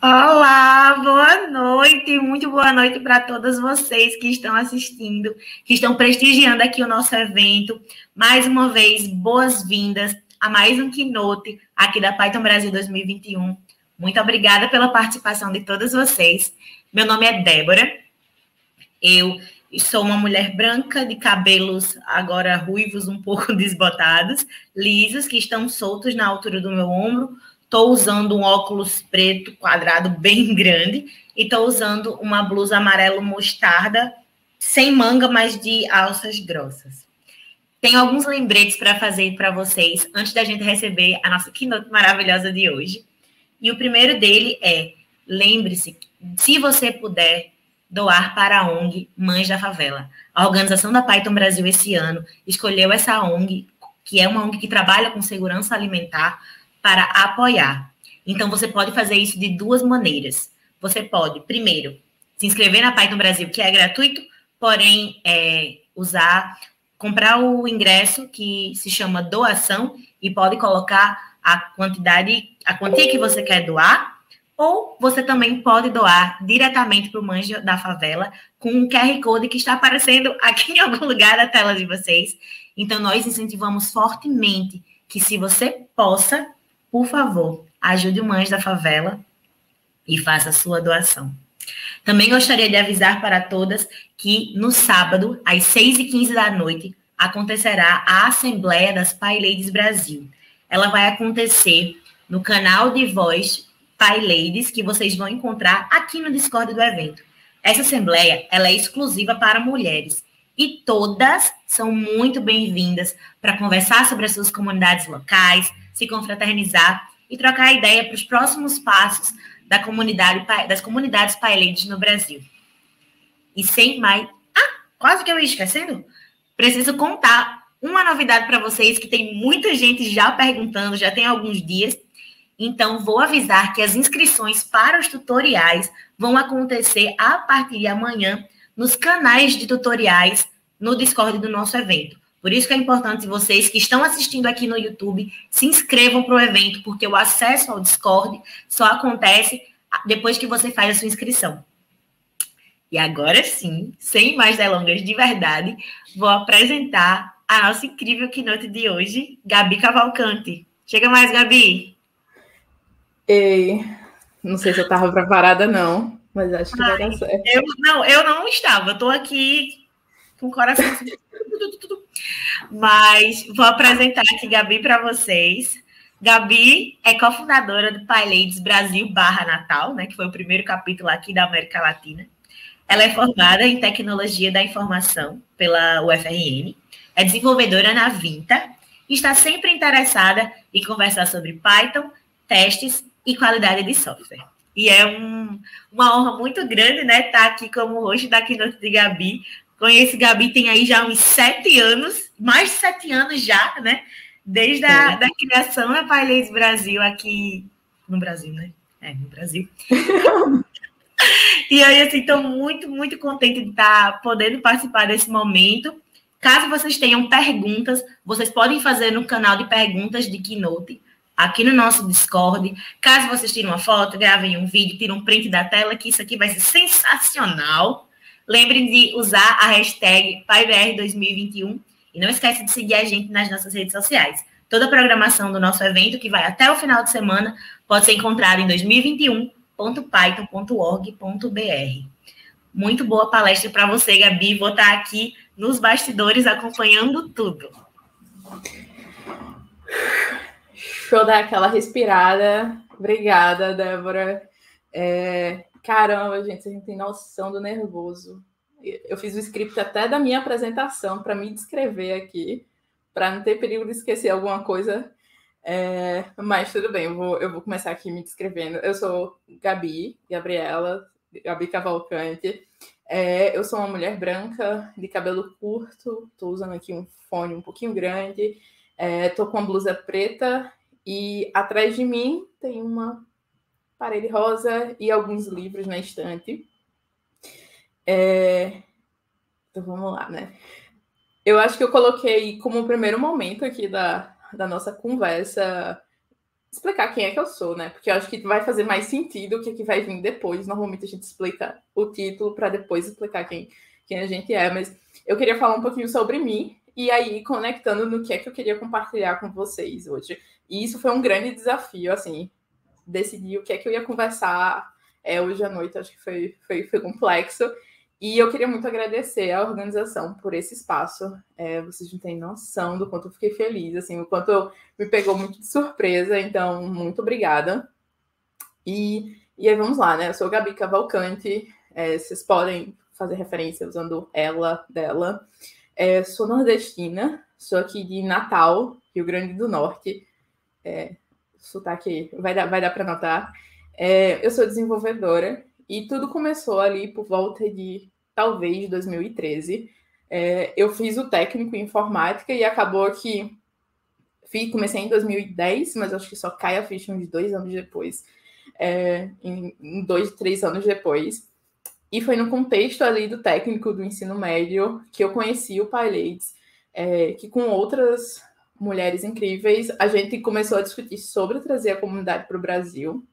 Olá, boa noite, muito boa noite para todas vocês que estão assistindo, que estão prestigiando aqui o nosso evento. Mais uma vez, boas-vindas a mais um keynote aqui da Python Brasil 2021. Muito obrigada pela participação de todas vocês. Meu nome é Débora. Eu sou uma mulher branca de cabelos agora ruivos, um pouco desbotados, lisos, que estão soltos na altura do meu ombro Estou usando um óculos preto quadrado bem grande e estou usando uma blusa amarelo mostarda, sem manga, mas de alças grossas. Tenho alguns lembretes para fazer para vocês antes da gente receber a nossa keynote maravilhosa de hoje. E o primeiro dele é: lembre-se, se você puder, doar para a ONG Mães da Favela. A organização da Python Brasil esse ano escolheu essa ONG, que é uma ONG que trabalha com segurança alimentar, para apoiar. Então, você pode fazer isso de duas maneiras. Você pode, primeiro, se inscrever na Python Brasil, que é gratuito, porém, é, usar, comprar o ingresso que se chama doação e pode colocar a quantidade, a quantia que você quer doar, ou você também pode doar diretamente para o Manjo da Favela com um QR Code que está aparecendo aqui em algum lugar da tela de vocês. Então, nós incentivamos fortemente que, se você possa, por favor, ajude o Mães da Favela e faça a sua doação. Também gostaria de avisar para todas que no sábado, às 6h15 da noite, acontecerá a Assembleia das Pai Ladies Brasil. Ela vai acontecer no canal de voz Pai Ladies, que vocês vão encontrar aqui no Discord do evento. Essa assembleia ela é exclusiva para mulheres e todas são muito bem-vindas para conversar sobre as suas comunidades locais, se confraternizar e trocar ideia para os próximos passos da comunidade, das comunidades pailentes no Brasil. E sem mais. Ah, quase que eu ia esquecendo. Preciso contar uma novidade para vocês que tem muita gente já perguntando, já tem alguns dias. Então, vou avisar que as inscrições para os tutoriais vão acontecer a partir de amanhã nos canais de tutoriais no Discord do nosso evento. Por isso que é importante vocês que estão assistindo aqui no YouTube se inscrevam para o evento, porque o acesso ao Discord só acontece depois que você faz a sua inscrição. E agora sim, sem mais delongas de verdade, vou apresentar a nossa incrível keynote de hoje, Gabi Cavalcante. Chega mais, Gabi. Ei, não sei se eu estava preparada, não, mas acho que Ai, vai dar certo. Eu, não, eu não estava, estou aqui com o coração. Mas vou apresentar aqui Gabi para vocês. Gabi é cofundadora do Pai Ladies Brasil barra Natal, né, que foi o primeiro capítulo aqui da América Latina. Ela é formada em Tecnologia da Informação pela UFRN, é desenvolvedora na Vinta e está sempre interessada em conversar sobre Python, testes e qualidade de software. E é um, uma honra muito grande, né, estar aqui como host da Keynote de Gabi, Conheço Gabi tem aí já uns sete anos, mais de sete anos já, né? Desde a é. da criação da Pailês Brasil aqui no Brasil, né? É, no Brasil. e aí, assim, estou muito, muito contente de estar podendo participar desse momento. Caso vocês tenham perguntas, vocês podem fazer no canal de perguntas de Keynote, aqui no nosso Discord. Caso vocês tirem uma foto, gravem um vídeo, tirem um print da tela, que isso aqui vai ser sensacional. Lembrem de usar a hashtag PaiBR2021 e não esquece de seguir a gente nas nossas redes sociais. Toda a programação do nosso evento, que vai até o final de semana, pode ser encontrada em 2021.python.org.br. Muito boa palestra para você, Gabi. Vou estar aqui nos bastidores acompanhando tudo. Deixa eu dar aquela respirada. Obrigada, Débora. É, Caramba, gente, a gente tem noção do nervoso. Eu fiz o script até da minha apresentação para me descrever aqui, para não ter perigo de esquecer alguma coisa. É, mas tudo bem, eu vou, eu vou começar aqui me descrevendo. Eu sou Gabi, Gabriela, Gabi Cavalcante. É, eu sou uma mulher branca, de cabelo curto, estou usando aqui um fone um pouquinho grande, estou é, com uma blusa preta e atrás de mim tem uma parede rosa e alguns livros na estante. É... Então vamos lá, né? Eu acho que eu coloquei como primeiro momento aqui da, da nossa conversa explicar quem é que eu sou, né? Porque eu acho que vai fazer mais sentido o que, é que vai vir depois. Normalmente a gente explica o título para depois explicar quem, quem a gente é, mas eu queria falar um pouquinho sobre mim e aí conectando no que é que eu queria compartilhar com vocês hoje. E isso foi um grande desafio, assim, decidir o que é que eu ia conversar é, hoje à noite, acho que foi, foi, foi complexo. E eu queria muito agradecer à organização por esse espaço. É, vocês não têm noção do quanto eu fiquei feliz, assim, o quanto eu, me pegou muito de surpresa. Então, muito obrigada. E, e aí vamos lá, né? Eu sou Gabi Cavalcante. É, vocês podem fazer referência usando ela, dela. É, sou nordestina, sou aqui de Natal, Rio Grande do Norte. É, sotaque vai dar, vai dar para notar. É, eu sou desenvolvedora e tudo começou ali por volta de talvez 2013. É, eu fiz o técnico em informática e acabou que fui, comecei em 2010, mas acho que só cai a ficha uns dois anos depois. É, em, em, dois, três anos depois. E foi no contexto ali do técnico do ensino médio que eu conheci o PyLades, é, que com outras mulheres incríveis, a gente começou a discutir sobre trazer a comunidade para o Brasil.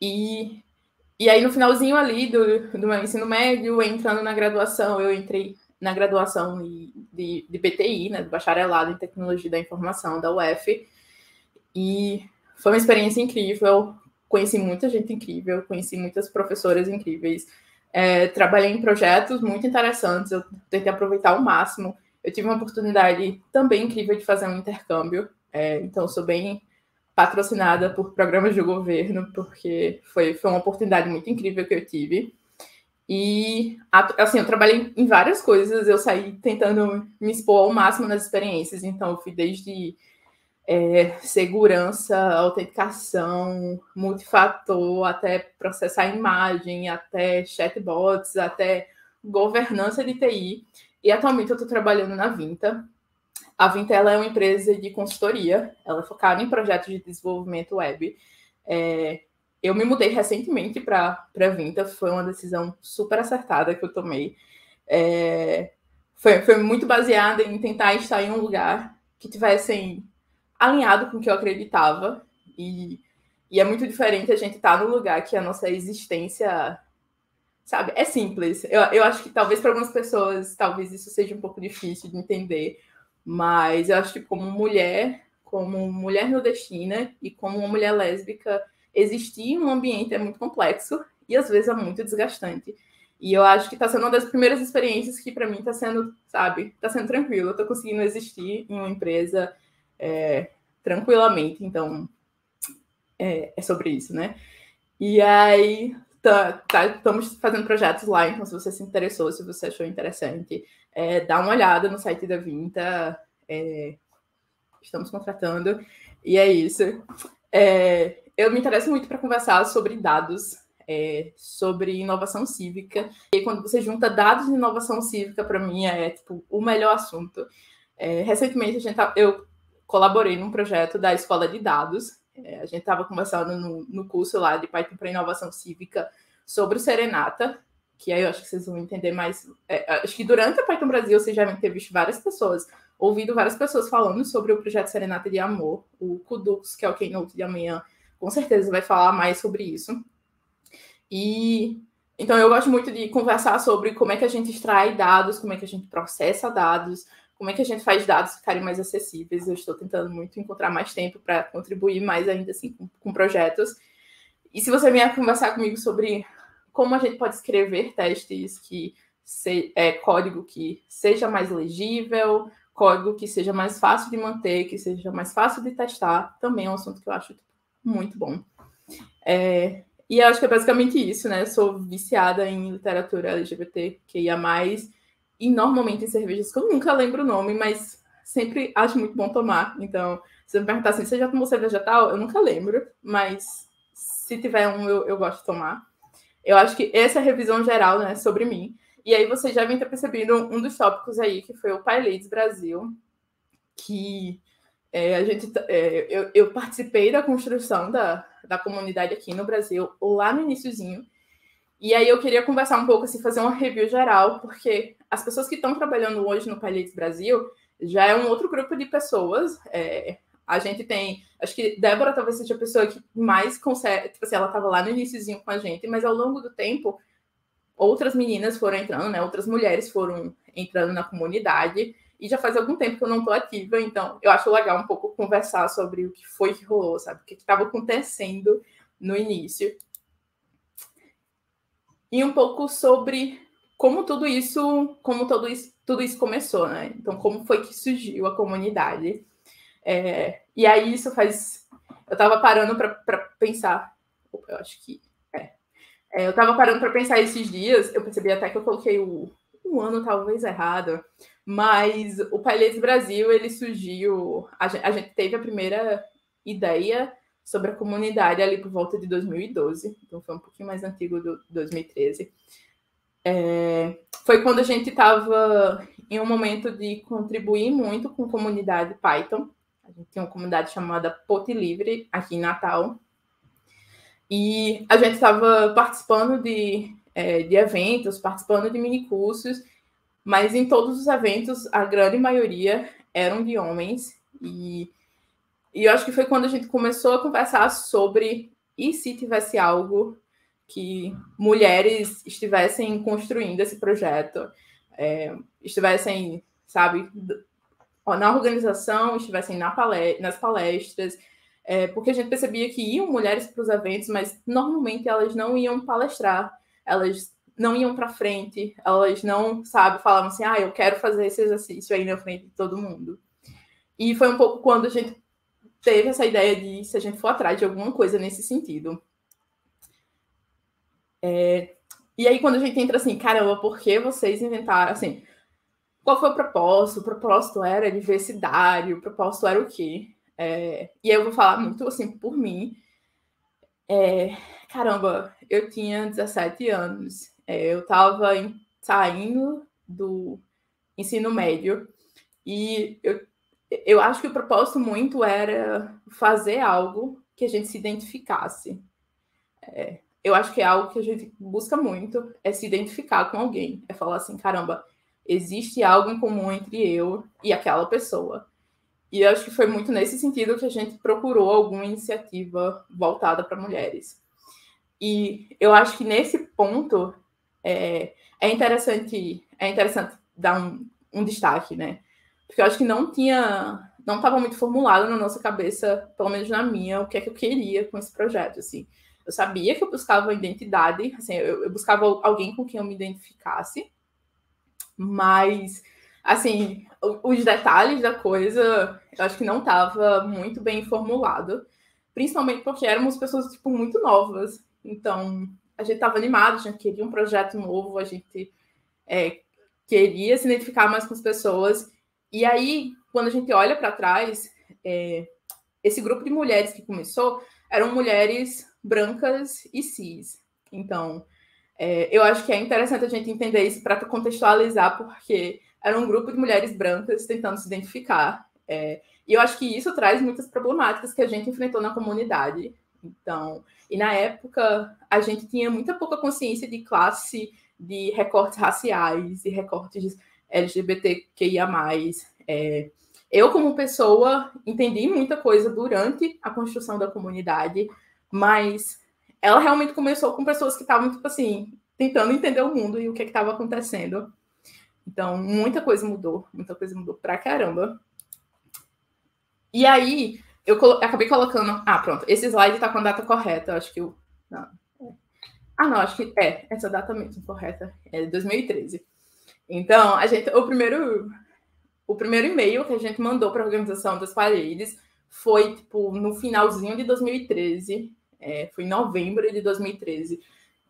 E e aí, no finalzinho ali do, do meu ensino médio, entrando na graduação, eu entrei na graduação de, de, de BTI, né, do bacharelado em tecnologia da informação da UF. E foi uma experiência incrível. Conheci muita gente incrível, conheci muitas professoras incríveis. É, trabalhei em projetos muito interessantes, eu tentei aproveitar ao máximo. Eu tive uma oportunidade também incrível de fazer um intercâmbio, é, então sou bem patrocinada por programas do governo, porque foi, foi uma oportunidade muito incrível que eu tive. E, assim, eu trabalhei em várias coisas, eu saí tentando me expor ao máximo nas experiências, então eu fui desde é, segurança, autenticação, multifator, até processar imagem, até chatbots, até governança de TI. E atualmente eu estou trabalhando na Vinta, a Vintela é uma empresa de consultoria, ela é focada em projetos de desenvolvimento web. É, eu me mudei recentemente para a Vinta, foi uma decisão super acertada que eu tomei. É, foi, foi muito baseada em tentar estar em um lugar que tivessem alinhado com o que eu acreditava. E, e é muito diferente a gente estar tá no lugar que a nossa existência, sabe, é simples. Eu, eu acho que talvez para algumas pessoas, talvez isso seja um pouco difícil de entender mas eu acho que como mulher, como mulher nordestina e como uma mulher lésbica, existir um ambiente é muito complexo e às vezes é muito desgastante. E eu acho que está sendo uma das primeiras experiências que para mim está sendo, sabe, está sendo tranquilo. Eu estou conseguindo existir em uma empresa é, tranquilamente. Então, é, é, sobre isso, né? E aí, tá, tá, estamos fazendo projetos lá. Então, se você se interessou, se você achou interessante, é, dá uma olhada no site da Vinta. É, estamos contratando. E é isso. É, eu me interesso muito para conversar sobre dados, é, sobre inovação cívica. E quando você junta dados de inovação cívica, para mim é tipo o melhor assunto. É, recentemente a gente tá, eu colaborei num projeto da Escola de Dados. É, a gente estava conversando no, no curso lá de Python para inovação cívica sobre o Serenata, que aí eu acho que vocês vão entender mais. É, acho que durante a Python Brasil vocês já devem ter visto várias pessoas, ouvido várias pessoas falando sobre o projeto Serenata de Amor. O Kudux, que é o Keynote de amanhã, com certeza vai falar mais sobre isso. E então eu gosto muito de conversar sobre como é que a gente extrai dados, como é que a gente processa dados, como é que a gente faz dados ficarem mais acessíveis. Eu estou tentando muito encontrar mais tempo para contribuir mais ainda assim com, com projetos. E se você vier conversar comigo sobre como a gente pode escrever testes que se, é, código que seja mais legível, código que seja mais fácil de manter, que seja mais fácil de testar, também é um assunto que eu acho muito bom. É, e acho que é basicamente isso, né? Eu sou viciada em literatura LGBT, que ia mais, e normalmente em cervejas que eu nunca lembro o nome, mas sempre acho muito bom tomar. Então, se você me perguntar assim, você já tomou cerveja tal? Eu nunca lembro, mas se tiver um, eu, eu gosto de tomar. Eu acho que essa é a revisão geral né, sobre mim. E aí vocês já devem ter percebido um dos tópicos aí, que foi o PyLeads Brasil, que é, a gente, é, eu, eu, participei da construção da, da comunidade aqui no Brasil, lá no iníciozinho. E aí eu queria conversar um pouco, assim, fazer uma review geral, porque as pessoas que estão trabalhando hoje no Pilates Brasil já é um outro grupo de pessoas. É, a gente tem, acho que Débora talvez seja a pessoa que mais consegue, tipo assim, ela estava lá no iníciozinho com a gente, mas ao longo do tempo outras meninas foram entrando, né? Outras mulheres foram entrando na comunidade e já faz algum tempo que eu não estou ativa, então eu acho legal um pouco conversar sobre o que foi que rolou, sabe? O que estava acontecendo no início. E um pouco sobre como tudo isso, como tudo isso, tudo isso começou, né? Então, como foi que surgiu a comunidade. É, e aí isso faz. Eu estava parando para pensar. Eu acho que. É, é eu estava parando para pensar esses dias, eu percebi até que eu coloquei o, um ano talvez errado, mas o Pilates Brasil, ele surgiu, a gente, a gente teve a primeira ideia sobre a comunidade ali por volta de 2012, então foi um pouquinho mais antigo do 2013. É, foi quando a gente estava em um momento de contribuir muito com a comunidade Python. A gente tem uma comunidade chamada Pot Livre aqui em Natal. E a gente estava participando de, é, de eventos, participando de mini cursos mas em todos os eventos, a grande maioria eram de homens. E, e eu acho que foi quando a gente começou a conversar sobre e se tivesse algo que mulheres estivessem construindo esse projeto, é, estivessem, sabe, na organização, estivessem na palestra, nas palestras, é, porque a gente percebia que iam mulheres para os eventos, mas normalmente elas não iam palestrar, elas não iam para frente, elas não, sabe, falavam assim, ah, eu quero fazer esse exercício aí na frente de todo mundo. E foi um pouco quando a gente teve essa ideia de se a gente for atrás de alguma coisa nesse sentido. É, e aí, quando a gente entra assim, caramba, por que vocês inventaram, assim, qual foi o propósito? O propósito era diversidade, o propósito era o quê? É, e eu vou falar muito, assim, por mim. É, caramba, eu tinha 17 anos é, eu estava saindo do ensino médio e eu, eu acho que o propósito muito era fazer algo que a gente se identificasse. É, eu acho que é algo que a gente busca muito, é se identificar com alguém, é falar assim, caramba, existe algo em comum entre eu e aquela pessoa. E acho que foi muito nesse sentido que a gente procurou alguma iniciativa voltada para mulheres. E eu acho que nesse ponto é, é interessante é interessante dar um, um destaque, né? Porque eu acho que não tinha, não estava muito formulado na nossa cabeça, pelo menos na minha, o que é que eu queria com esse projeto, assim. Eu sabia que eu buscava identidade, assim, eu, eu buscava alguém com quem eu me identificasse, mas, assim, os detalhes da coisa, eu acho que não estava muito bem formulado, principalmente porque éramos pessoas, tipo, muito novas. Então, a gente estava animado, a gente queria um projeto novo, a gente é, queria se identificar mais com as pessoas. E aí, quando a gente olha para trás, é, esse grupo de mulheres que começou eram mulheres brancas e cis. Então, é, eu acho que é interessante a gente entender isso para contextualizar, porque era um grupo de mulheres brancas tentando se identificar. É, e eu acho que isso traz muitas problemáticas que a gente enfrentou na comunidade. Então, e na época a gente tinha muita pouca consciência de classe, de recortes raciais e recortes LGBTQIA+. É, eu, como pessoa, entendi muita coisa durante a construção da comunidade, mas ela realmente começou com pessoas que estavam, tipo assim, tentando entender o mundo e o que é estava acontecendo. Então, muita coisa mudou, muita coisa mudou pra caramba. E aí, eu colo acabei colocando. Ah, pronto. Esse slide está com a data correta. Acho que eu. Não. Ah, não, acho que é. Essa data mesmo correta. É 2013. Então, a gente. O primeiro. O primeiro e-mail que a gente mandou para a organização das paredes foi, tipo, no finalzinho de 2013. É, foi em novembro de 2013.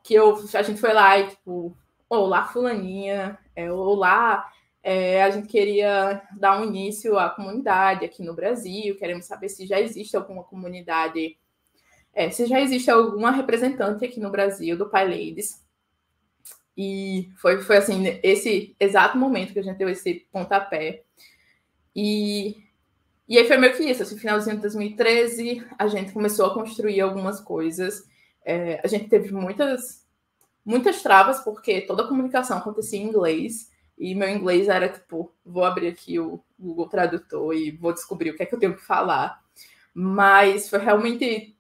Que eu, a gente foi lá e, tipo, olá, Fulaninha. É, olá, é, a gente queria dar um início à comunidade aqui no Brasil, queremos saber se já existe alguma comunidade, é, se já existe alguma representante aqui no Brasil do Pai Ladies. E foi, foi assim, esse exato momento que a gente deu esse pontapé. E, E aí foi meio que isso, assim, finalzinho de 2013, a gente começou a construir algumas coisas. É, a gente teve muitas, muitas travas, porque toda a comunicação acontecia em inglês, e meu inglês era tipo, vou abrir aqui o Google Tradutor e vou descobrir o que é que eu tenho que falar. Mas foi realmente.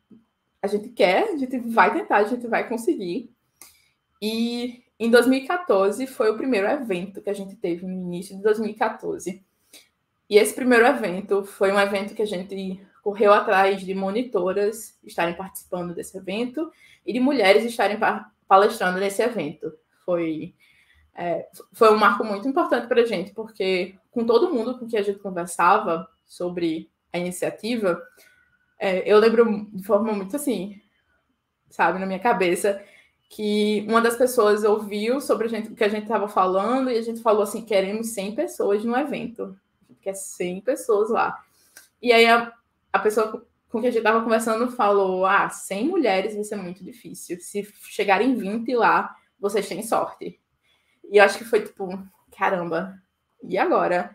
A gente quer, a gente vai tentar, a gente vai conseguir. E em 2014 foi o primeiro evento que a gente teve no início de 2014. E esse primeiro evento foi um evento que a gente correu atrás de monitoras estarem participando desse evento e de mulheres estarem palestrando nesse evento. Foi, é, foi um marco muito importante para a gente, porque com todo mundo com quem a gente conversava sobre a iniciativa, é, eu lembro de forma muito assim, sabe, na minha cabeça, que uma das pessoas ouviu sobre o que a gente estava falando e a gente falou assim, queremos 100 pessoas no evento, quer 100 pessoas lá. E aí a, a pessoa com quem a gente estava conversando falou, ah, 100 mulheres vai ser muito difícil, se chegarem 20 lá, vocês têm sorte. E eu acho que foi tipo, caramba, e agora?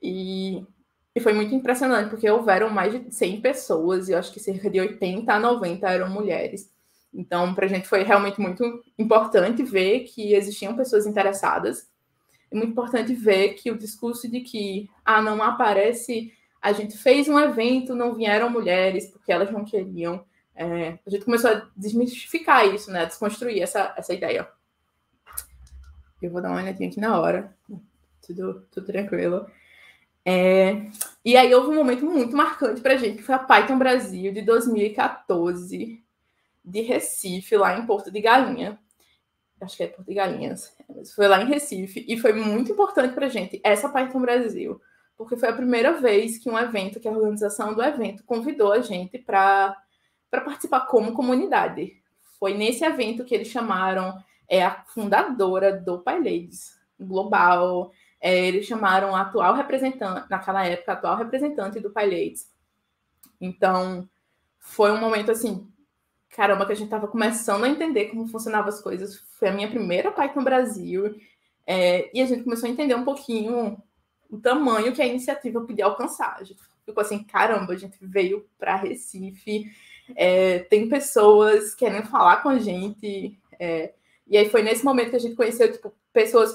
E, e foi muito impressionante, porque houveram mais de 100 pessoas, e eu acho que cerca de 80 a 90 eram mulheres. Então, para a gente foi realmente muito importante ver que existiam pessoas interessadas. É muito importante ver que o discurso de que, ah, não aparece, a gente fez um evento, não vieram mulheres porque elas não queriam. É, a gente começou a desmistificar isso, né? Desconstruir essa, essa ideia. Eu vou dar uma olhadinha aqui na hora. Tudo, tudo tranquilo. É, e aí houve um momento muito marcante para a gente, que foi a Python Brasil de 2014 de Recife, lá em Porto de Galinha. Acho que é Porto de Galinhas. Mas foi lá em Recife. E foi muito importante para a gente, essa Python Brasil. Porque foi a primeira vez que um evento, que a organização do evento convidou a gente para participar como comunidade. Foi nesse evento que eles chamaram é, a fundadora do PyLadies Global. É, eles chamaram a atual representante, naquela época, a atual representante do PyLadies. Então, foi um momento assim caramba, que a gente estava começando a entender como funcionavam as coisas. Foi a minha primeira Python Brasil. É, e a gente começou a entender um pouquinho o tamanho que a iniciativa podia alcançar. A gente ficou assim, caramba, a gente veio para Recife, é, tem pessoas querendo falar com a gente. É, e aí foi nesse momento que a gente conheceu tipo, pessoas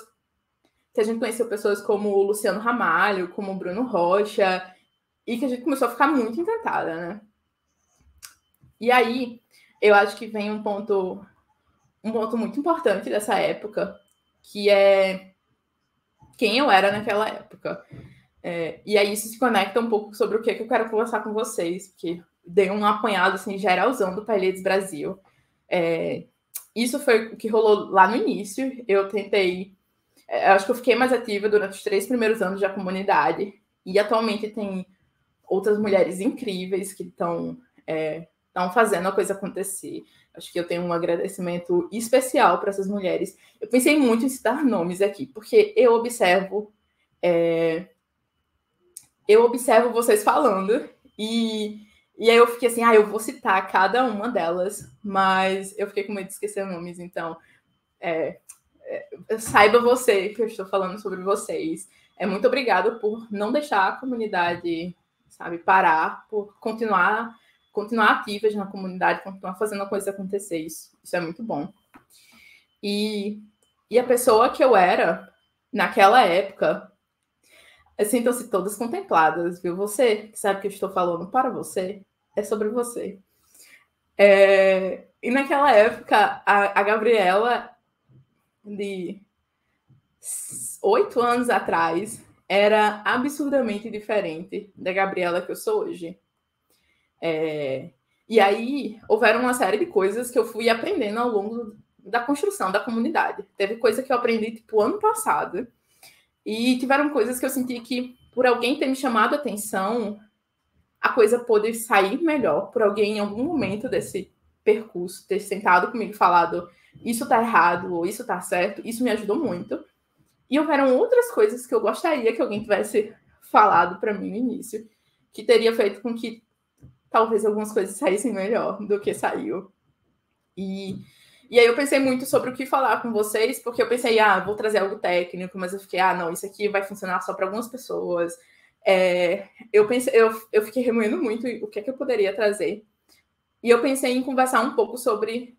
que a gente conheceu pessoas como o Luciano Ramalho, como o Bruno Rocha, e que a gente começou a ficar muito encantada, né? E aí, eu acho que vem um ponto um ponto muito importante dessa época, que é quem eu era naquela época. É, e aí isso se conecta um pouco sobre o que, que eu quero conversar com vocês, porque dei um apanhado assim, geralzão do Pailhetes Brasil. É, isso foi o que rolou lá no início. Eu tentei. É, acho que eu fiquei mais ativa durante os três primeiros anos da comunidade. E atualmente tem outras mulheres incríveis que estão é, estão fazendo a coisa acontecer. Acho que eu tenho um agradecimento especial para essas mulheres. Eu pensei muito em citar nomes aqui, porque eu observo. É... Eu observo vocês falando, e, e aí eu fiquei assim, ah, eu vou citar cada uma delas, mas eu fiquei com medo de esquecer nomes, então é, é, saiba você que eu estou falando sobre vocês. É muito obrigada por não deixar a comunidade, sabe, parar, por continuar continuar ativas na comunidade, continuar fazendo a coisa acontecer. Isso, isso é muito bom. E, e a pessoa que eu era naquela época, sintam-se todas contempladas, viu? Você sabe que eu estou falando para você, é sobre você. É, e naquela época, a, a Gabriela, de oito anos atrás, era absurdamente diferente da Gabriela que eu sou hoje. É, e aí houveram uma série de coisas que eu fui aprendendo ao longo da construção da comunidade. Teve coisa que eu aprendi tipo ano passado. E tiveram coisas que eu senti que por alguém ter me chamado a atenção, a coisa pôde sair melhor, por alguém em algum momento desse percurso ter sentado comigo e falado isso tá errado ou isso tá certo, isso me ajudou muito. E houveram outras coisas que eu gostaria que alguém tivesse falado para mim no início, que teria feito com que talvez algumas coisas saíssem melhor do que saiu. E, e aí eu pensei muito sobre o que falar com vocês, porque eu pensei, ah, vou trazer algo técnico, mas eu fiquei, ah, não, isso aqui vai funcionar só para algumas pessoas. é, eu pensei, eu, eu fiquei remoendo muito o que é que eu poderia trazer. E eu pensei em conversar um pouco sobre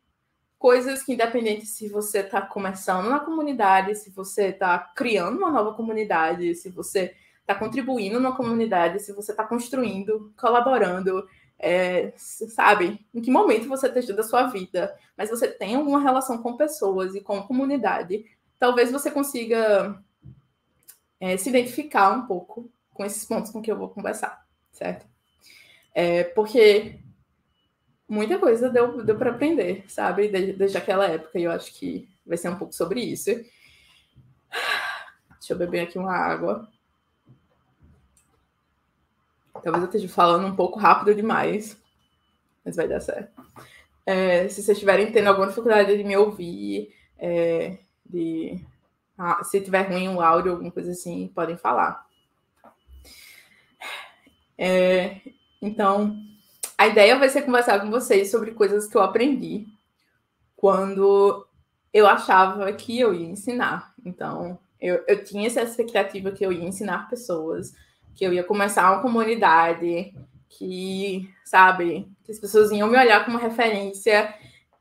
coisas que, independente se você está começando na comunidade, se você está criando uma nova comunidade, se você está contribuindo na comunidade, se você está construindo, colaborando, é, sabe, em que momento você esteja da sua vida, mas você tem alguma relação com pessoas e com comunidade, talvez você consiga é, se identificar um pouco com esses pontos com que eu vou conversar, certo? É, porque muita coisa deu, deu para aprender, sabe? Desde, desde aquela época, e eu acho que vai ser um pouco sobre isso. Deixa eu beber aqui uma água. Talvez eu esteja falando um pouco rápido demais, mas vai dar certo. É, se vocês estiverem tendo alguma dificuldade de me ouvir, é, de, ah, se tiver ruim o áudio, alguma coisa assim, podem falar. É, então, a ideia vai ser conversar com vocês sobre coisas que eu aprendi quando eu achava que eu ia ensinar. Então, eu, eu tinha essa expectativa que eu ia ensinar pessoas, que eu ia começar uma comunidade, que, sabe, que as pessoas iam me olhar como referência.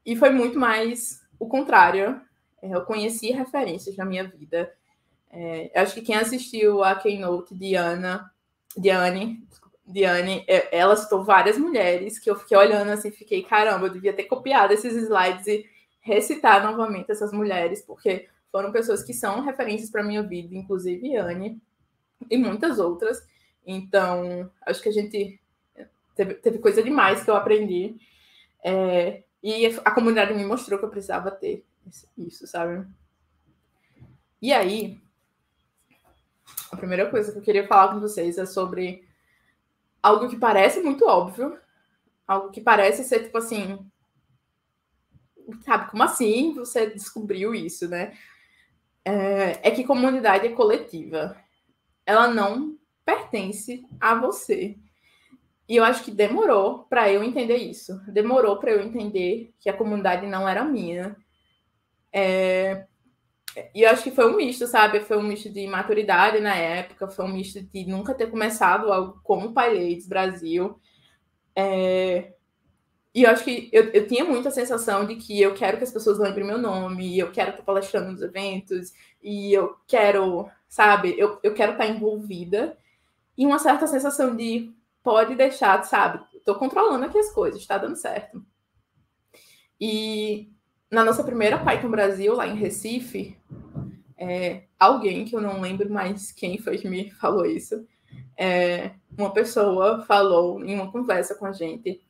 E foi muito mais o contrário. É, eu conheci referências na minha vida. É, acho que quem assistiu a Keynote de Ana, de Anne, Diane, é, ela citou várias mulheres que eu fiquei olhando assim, fiquei, caramba, eu devia ter copiado esses slides e recitar novamente essas mulheres, porque foram pessoas que são referências para minha vida, inclusive Anne e muitas outras. Então, acho que a gente teve, teve coisa demais que eu aprendi. É, e a comunidade me mostrou que eu precisava ter isso, sabe? E aí, a primeira coisa que eu queria falar com vocês é sobre algo que parece muito óbvio, algo que parece ser tipo assim, sabe, como assim você descobriu isso, né? É, é que comunidade é coletiva. Ela não pertence a você. E eu acho que demorou para eu entender isso. Demorou para eu entender que a comunidade não era minha. É, e eu acho que foi um misto, sabe? Foi um misto de maturidade na época, foi um misto de nunca ter começado algo como PyLadies Brasil. É... E eu acho que eu, eu tinha muita sensação de que eu quero que as pessoas lembrem meu nome, eu quero estar palestrando nos eventos, e eu quero, sabe? Eu, eu quero estar envolvida. E uma certa sensação de pode deixar, sabe? Estou controlando aqui as coisas, está dando certo. E na nossa primeira Python Brasil, lá em Recife, é, alguém, que eu não lembro mais quem foi que me falou isso, é, uma pessoa falou em uma conversa com a gente,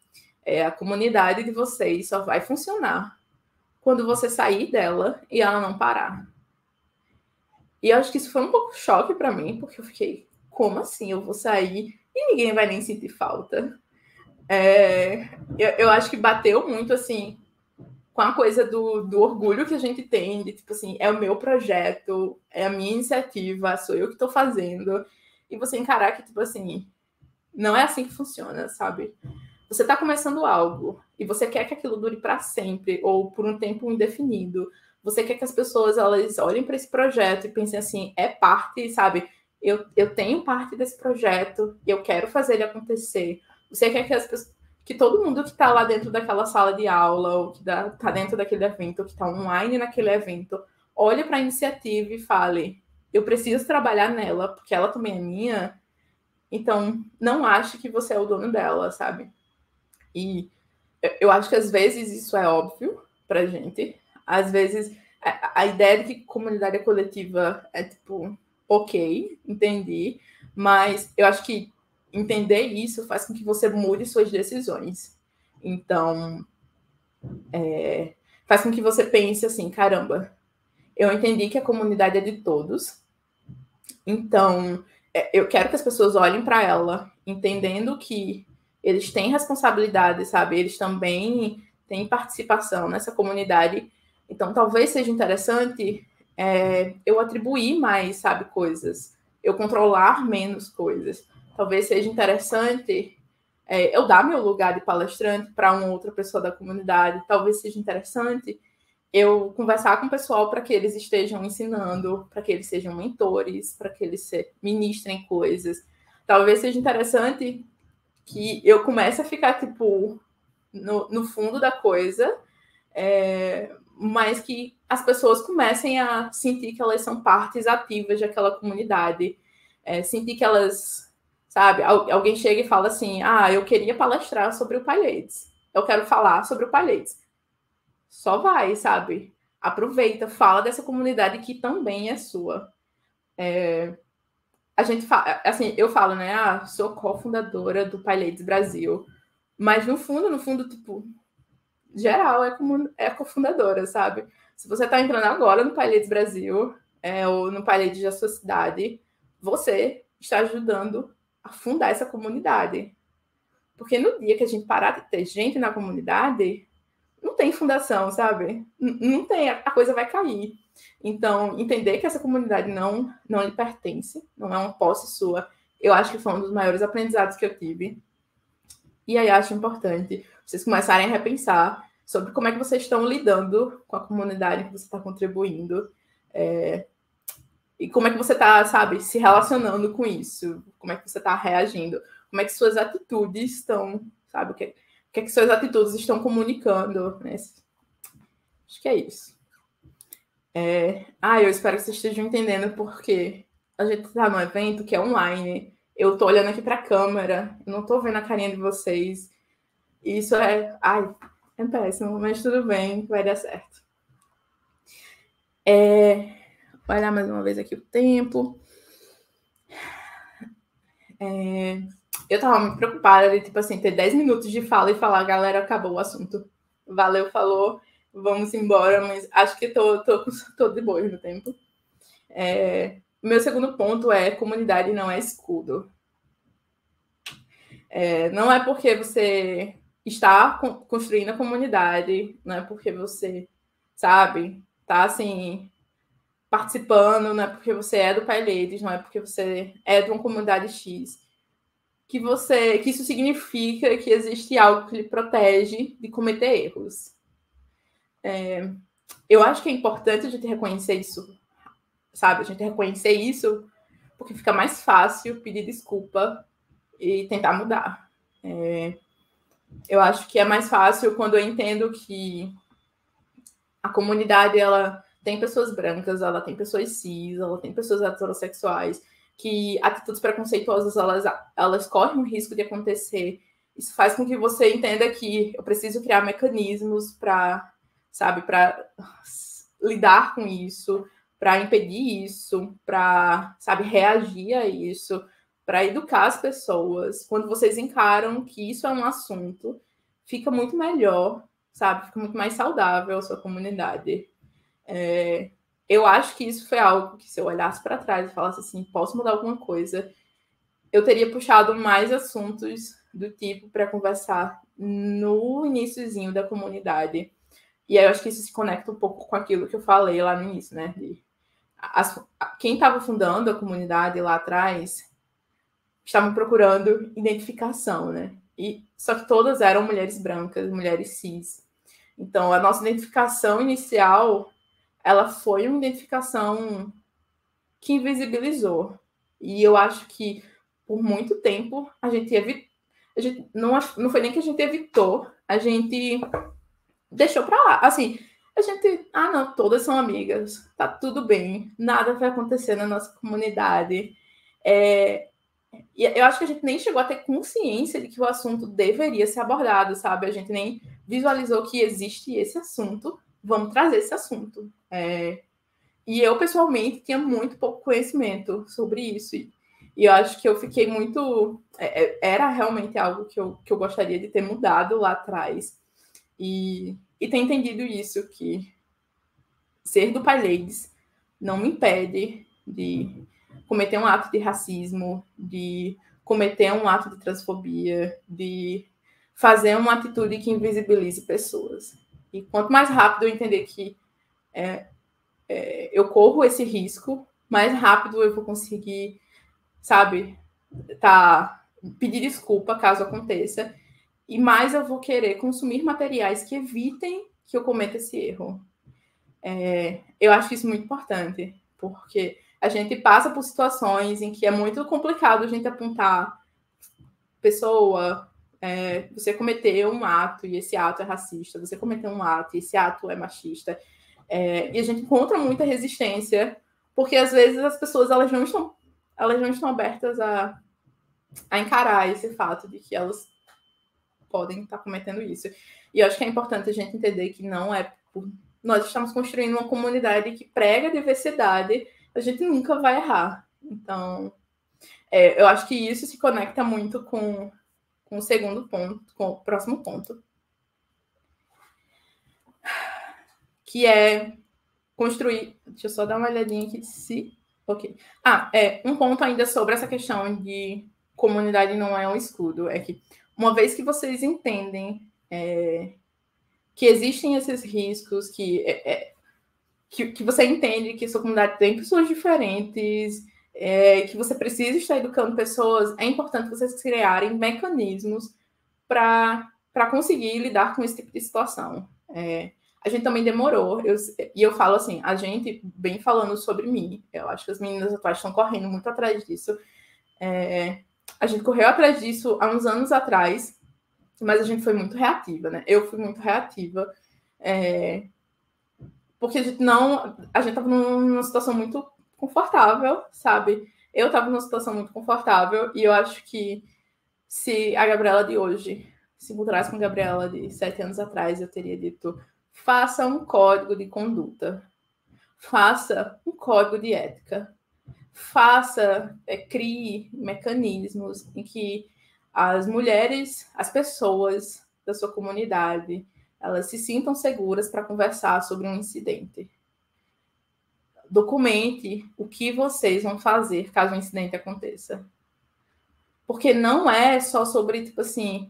é, a comunidade de vocês só vai funcionar quando você sair dela e ela não parar. E eu acho que isso foi um pouco choque para mim, porque eu fiquei, como assim? Eu vou sair e ninguém vai nem sentir falta. É, eu, eu acho que bateu muito assim com a coisa do, do orgulho que a gente tem, de tipo assim, é o meu projeto, é a minha iniciativa, sou eu que estou fazendo, e você encarar que, tipo assim, não é assim que funciona, sabe? Você está começando algo e você quer que aquilo dure para sempre ou por um tempo indefinido. Você quer que as pessoas elas olhem para esse projeto e pensem assim, é parte, sabe? Eu, eu tenho parte desse projeto e eu quero fazer ele acontecer. Você quer que as pessoas que todo mundo que está lá dentro daquela sala de aula, ou que está dentro daquele evento, ou que está online naquele evento, olhe para a iniciativa e fale: eu preciso trabalhar nela, porque ela também é minha. Então, não ache que você é o dono dela, sabe? E eu acho que às vezes isso é óbvio para gente. Às vezes a, ideia de que comunidade coletiva é tipo, ok, entendi. Mas eu acho que entender isso faz com que você mude suas decisões. Então, é, faz com que você pense assim: caramba, eu entendi que a comunidade é de todos, então é, eu quero que as pessoas olhem para ela, entendendo que eles têm responsabilidade, sabe? Eles também têm participação nessa comunidade. Então, talvez seja interessante é, eu atribuir mais, sabe, coisas, eu controlar menos coisas. Talvez seja interessante é, eu dar meu lugar de palestrante para uma outra pessoa da comunidade, talvez seja interessante eu conversar com o pessoal para que eles estejam ensinando, para que eles sejam mentores, para que eles ministrem coisas. talvez seja interessante que eu comece a ficar, tipo, no, no fundo da coisa, é, mas que as pessoas comecem a sentir que elas são partes ativas daquela comunidade, é, sentir que elas, sabe, alguém chega e fala assim, ah, eu queria palestrar sobre o Palhetes, eu quero falar sobre o Palhetes. Só vai, sabe? Aproveita, fala dessa comunidade que também é sua. É, a gente fala, assim, eu falo, né? Ah, sou cofundadora do Pilades Brasil. Mas no fundo, no fundo, tipo, geral é, é cofundadora, sabe? Se você está entrando agora no Pilades Brasil, é, ou no Pilades da sua cidade, você está ajudando a fundar essa comunidade. Porque no dia que a gente parar de ter gente na comunidade, não tem fundação, sabe? Não tem, a coisa vai cair. Então, entender que essa comunidade não, não lhe pertence, não é uma posse sua, eu acho que foi um dos maiores aprendizados que eu tive. E aí acho importante vocês começarem a repensar sobre como é que vocês estão lidando com a comunidade que você está contribuindo. É, e como é que você está, sabe, se relacionando com isso? Como é que você está reagindo? Como é que suas atitudes estão, sabe? O que, o que é que suas atitudes estão comunicando? Né? Acho que é isso. É... Ah, eu espero que vocês estejam entendendo porque a gente está num evento que é online. Eu estou olhando aqui para a câmera, não estou vendo a carinha de vocês. Isso é. Ai, é péssimo, mas tudo bem, vai dar certo. É... Olhar mais uma vez aqui o tempo. É... Eu estava muito preocupada de, tipo assim, ter 10 minutos de fala e falar, galera, acabou o assunto. Valeu, falou vamos embora, mas acho que tô, tô, tô de boa no tempo. É, meu segundo ponto é comunidade não é escudo. É, não é porque você está construindo a comunidade, não é porque você, sabe, tá assim, participando, não é porque você é do Pai Ladies, não é porque você é de uma comunidade X, que você, que isso significa que existe algo que lhe protege de cometer erros. É, eu acho que é importante a gente reconhecer isso, sabe? A gente reconhecer isso porque fica mais fácil pedir desculpa e tentar mudar. É, eu acho que é mais fácil quando eu entendo que a comunidade ela tem pessoas brancas, ela tem pessoas cis, ela tem pessoas heterossexuais, que atitudes preconceituosas elas, elas correm o risco de acontecer. Isso faz com que você entenda que eu preciso criar mecanismos para sabe? Para lidar com isso, para impedir isso, para, sabe, reagir a isso, para educar as pessoas. Quando vocês encaram que isso é um assunto, fica muito melhor, sabe? Fica muito mais saudável a sua comunidade. É, eu acho que isso foi algo que, se eu olhasse para trás e falasse assim, posso mudar alguma coisa, eu teria puxado mais assuntos do tipo para conversar no iníciozinho da comunidade e aí eu acho que isso se conecta um pouco com aquilo que eu falei lá no início, né? De, as, quem estava fundando a comunidade lá atrás estavam procurando identificação, né? E só que todas eram mulheres brancas, mulheres cis. Então a nossa identificação inicial, ela foi uma identificação que invisibilizou. E eu acho que por muito tempo a gente evitou, a gente não, não foi nem que a gente evitou, a gente deixou pra lá. Assim, a gente, ah, não, todas são amigas, tá tudo bem, nada vai acontecer na nossa comunidade. É, eu acho que a gente nem chegou a ter consciência de que o assunto deveria ser abordado, sabe? A gente nem visualizou que existe esse assunto, vamos trazer esse assunto. É, e eu, pessoalmente, tinha muito pouco conhecimento sobre isso. E, e eu acho que eu fiquei muito. É, é era realmente algo que eu, que eu gostaria de ter mudado lá atrás. E, e ter entendido isso, que ser do Pai Ladies não me impede de cometer um ato de racismo, de cometer um ato de transfobia, de fazer uma atitude que invisibilize pessoas. E quanto mais rápido eu entender que é, é, eu corro esse risco, mais rápido eu vou conseguir, sabe, tá, pedir desculpa caso aconteça e mais eu vou querer consumir materiais que evitem que eu cometa esse erro. É, eu acho isso muito importante, porque a gente passa por situações em que é muito complicado a gente apontar pessoa, é, você cometeu um ato e esse ato é racista, você cometeu um ato e esse ato é machista. É, e a gente encontra muita resistência, porque às vezes as pessoas elas não estão, elas não estão abertas a, a encarar esse fato de que elas podem estar cometendo isso. E eu acho que é importante a gente entender que não é por... nós estamos construindo uma comunidade que prega diversidade, a gente nunca vai errar. Então, é, eu acho que isso se conecta muito com com o segundo ponto, com o próximo ponto, que é construir. Deixa eu só dar uma olhadinha aqui se. Ok. Ah, é um ponto ainda sobre essa questão de comunidade não é um escudo. É que uma vez que vocês entendem é, que existem esses riscos, que, é, é, que, que você entende que sua comunidade tem pessoas diferentes, é, que você precisa estar educando pessoas, é importante vocês criarem mecanismos para conseguir lidar com esse tipo de situação. É, a gente também demorou, eu, e eu falo assim, a gente bem falando sobre mim, eu acho que as meninas atuais estão correndo muito atrás disso. É, a gente correu atrás disso há uns anos atrás, mas a gente foi muito reativa, né? Eu fui muito reativa, é, porque a gente não, a gente estava numa situação muito confortável, sabe? Eu estava numa situação muito confortável e eu acho que se a Gabriela de hoje se encontrasse com a Gabriela de sete anos atrás, eu teria dito: faça um código de conduta, faça um código de ética, faça, é, crie mecanismos em que as mulheres, as pessoas da sua comunidade, elas se sintam seguras para conversar sobre um incidente documente o que vocês vão fazer caso um incidente aconteça. Porque não é só sobre, tipo assim,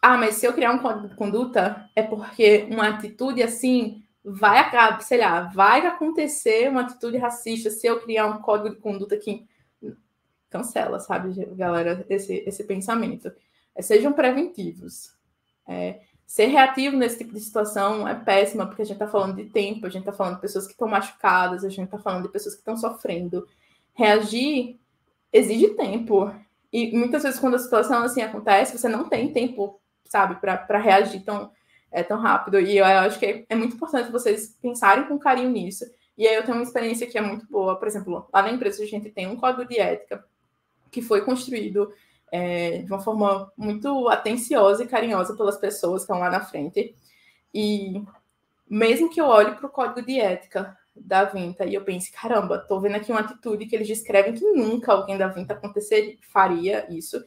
ah, mas se eu criar um de conduta, é porque uma atitude assim vai acabar, sei lá, vai acontecer uma atitude racista se eu criar um código de conduta que cancela, sabe, galera, esse, esse pensamento. É, sejam preventivos. É, ser reativo nesse tipo de situação é péssima, porque a gente está falando de tempo, a gente está falando de pessoas que estão machucadas, a gente está falando de pessoas que estão sofrendo. Reagir exige tempo. E muitas vezes, quando a situação assim acontece, você não tem tempo, sabe, para reagir tão, é, tão rápido. E eu, acho que é, é muito importante vocês pensarem com carinho nisso. E aí eu tenho uma experiência que é muito boa. Por exemplo, lá na empresa a gente tem um código de ética que foi construído é, de uma forma muito atenciosa e carinhosa pelas pessoas que estão lá na frente. E mesmo que eu olhe para o código de ética da Vinta e eu pense, caramba, estou vendo aqui uma atitude que eles descrevem que nunca alguém da Vinta acontecer, faria isso.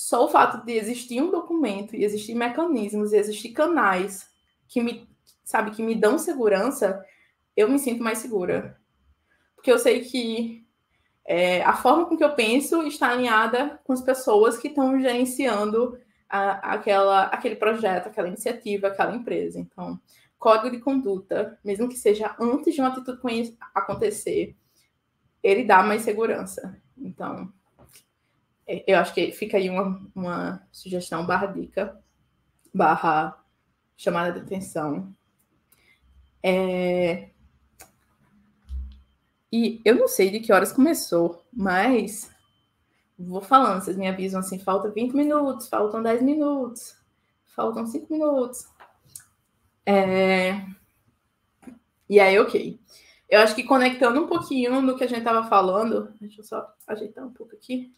Só o fato de existir um documento e existir mecanismos e existir canais que me, sabe, que me dão segurança, eu me sinto mais segura. Porque eu sei que é, a forma com que eu penso está alinhada com as pessoas que estão gerenciando a, aquela, aquele projeto, aquela iniciativa, aquela empresa. Então, código de conduta, mesmo que seja antes de uma atitude acontecer, ele dá mais segurança. Então, eu acho que fica aí uma, uma sugestão barra dica, barra chamada de atenção. É, e eu não sei de que horas começou, mas vou falando, vocês me avisam assim, falta 20 minutos, faltam 10 minutos, faltam 5 minutos. É... E aí, ok. Eu acho que conectando um pouquinho no que a gente estava falando, deixa eu só ajeitar um pouco aqui.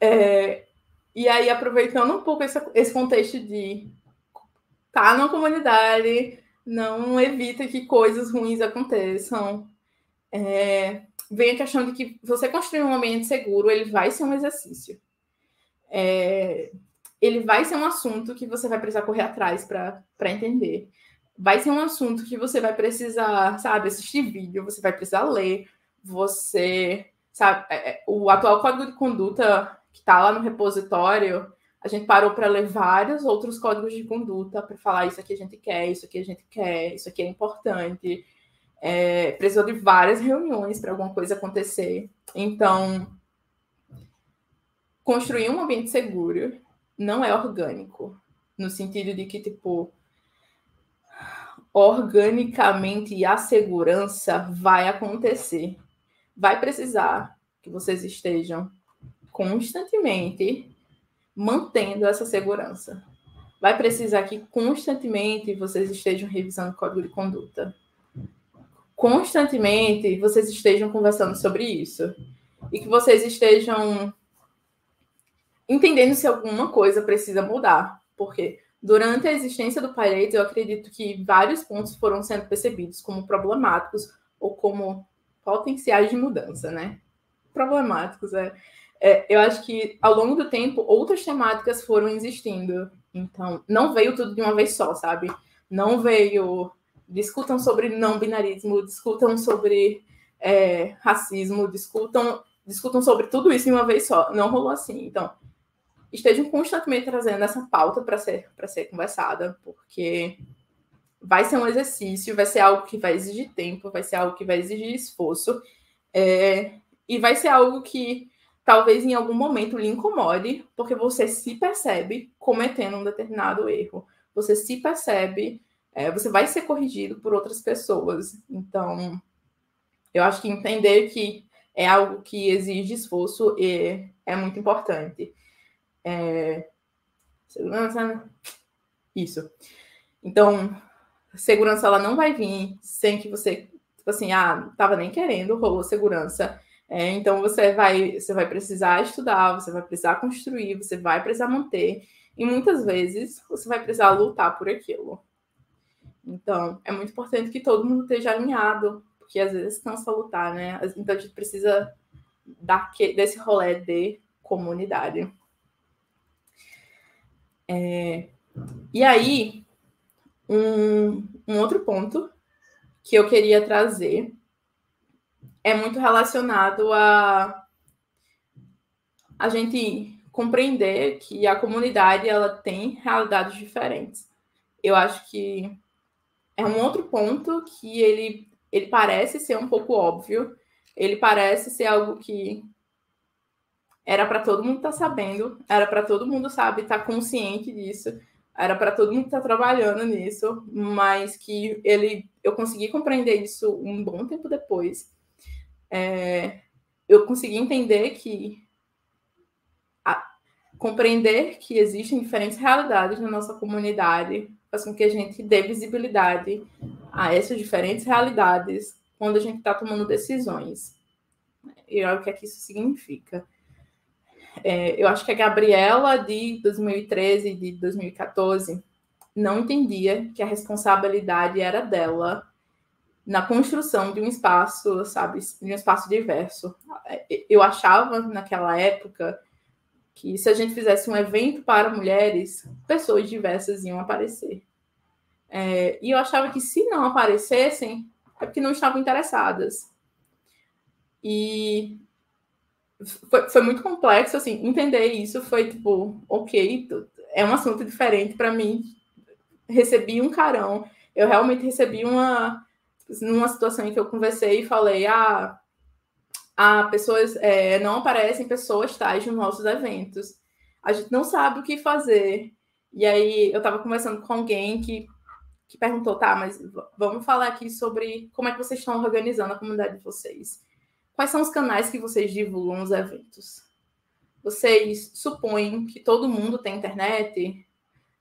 É... E aí, aproveitando um pouco esse, esse contexto de estar tá numa comunidade, não evita que coisas ruins aconteçam. É, vem a questão de que você construir um ambiente seguro, ele vai ser um exercício. É, ele vai ser um assunto que você vai precisar correr atrás para entender. Vai ser um assunto que você vai precisar, sabe, assistir vídeo, você vai precisar ler, você, sabe, é, é, o atual código de conduta que está lá no repositório, a gente parou para ler vários outros códigos de conduta para falar isso aqui a gente quer, isso aqui a gente quer, isso aqui é importante. É, precisou de várias reuniões para alguma coisa acontecer. Então, construir um ambiente seguro não é orgânico, no sentido de que, tipo, organicamente a segurança vai acontecer. Vai precisar que vocês estejam constantemente mantendo essa segurança. Vai precisar que constantemente vocês estejam revisando o código de conduta. Constantemente vocês estejam conversando sobre isso. E que vocês estejam entendendo se alguma coisa precisa mudar. Porque durante a existência do Pirate, eu acredito que vários pontos foram sendo percebidos como problemáticos ou como potenciais de mudança, né? Problemáticos, é. é. Eu acho que ao longo do tempo outras temáticas foram existindo. Então, não veio tudo de uma vez só, sabe? Não veio. Discutam sobre não binarismo, discutam sobre é, racismo, discutam, discutam sobre tudo isso de uma vez só. Não rolou assim. Então, estejam constantemente trazendo essa pauta para ser, ser conversada, porque vai ser um exercício, vai ser algo que vai exigir tempo, vai ser algo que vai exigir esforço, é, e vai ser algo que talvez em algum momento lhe incomode, porque você se percebe cometendo um determinado erro, você se percebe, é, você vai ser corrigido por outras pessoas. Então, eu acho que entender que é algo que exige esforço é, é muito importante. É. Isso. Então, segurança ela não vai vir sem que você, tipo assim, ah, tava nem querendo, rolou segurança. É, então você vai, você vai precisar estudar, você vai precisar construir, você vai precisar manter, e muitas vezes você vai precisar lutar por aquilo. Então, é muito importante que todo mundo esteja alinhado, porque às vezes cansa lutar, né? Então a gente precisa dar desse rolê de comunidade. É, e aí, um, um outro ponto que eu queria trazer é muito relacionado a a gente compreender que a comunidade ela tem realidades diferentes. Eu acho que é um outro ponto que ele ele parece ser um pouco óbvio, ele parece ser algo que era para todo mundo estar tá sabendo, era para todo mundo sabe estar tá consciente disso, era para todo mundo estar tá trabalhando nisso, mas que ele eu consegui compreender isso um bom tempo depois. É, eu consegui entender que a, compreender que existem diferentes realidades na nossa comunidade faz com que a gente dê visibilidade a essas diferentes realidades quando a gente está tomando decisões. E olha o que é que isso significa. É, eu acho que a Gabriela de 2013 e de 2014 não entendia que a responsabilidade era dela na construção de um espaço, sabe, de um espaço diverso. Eu achava naquela época que se a gente fizesse um evento para mulheres, pessoas diversas iam aparecer. É, e eu achava que se não aparecessem, é porque não estavam interessadas. E foi, foi muito complexo, assim, entender isso foi tipo, ok, é um assunto diferente para mim. Recebi um carão, eu realmente recebi uma, numa situação em que eu conversei e falei, ah, ah pessoas é, não aparecem pessoas tais nos nossos eventos. A gente não sabe o que fazer. E aí eu estava conversando com alguém que, que perguntou, tá, mas vamos falar aqui sobre como é que vocês estão organizando a comunidade de vocês. Quais são os canais que vocês divulgam os eventos? Vocês supõem que todo mundo tem internet?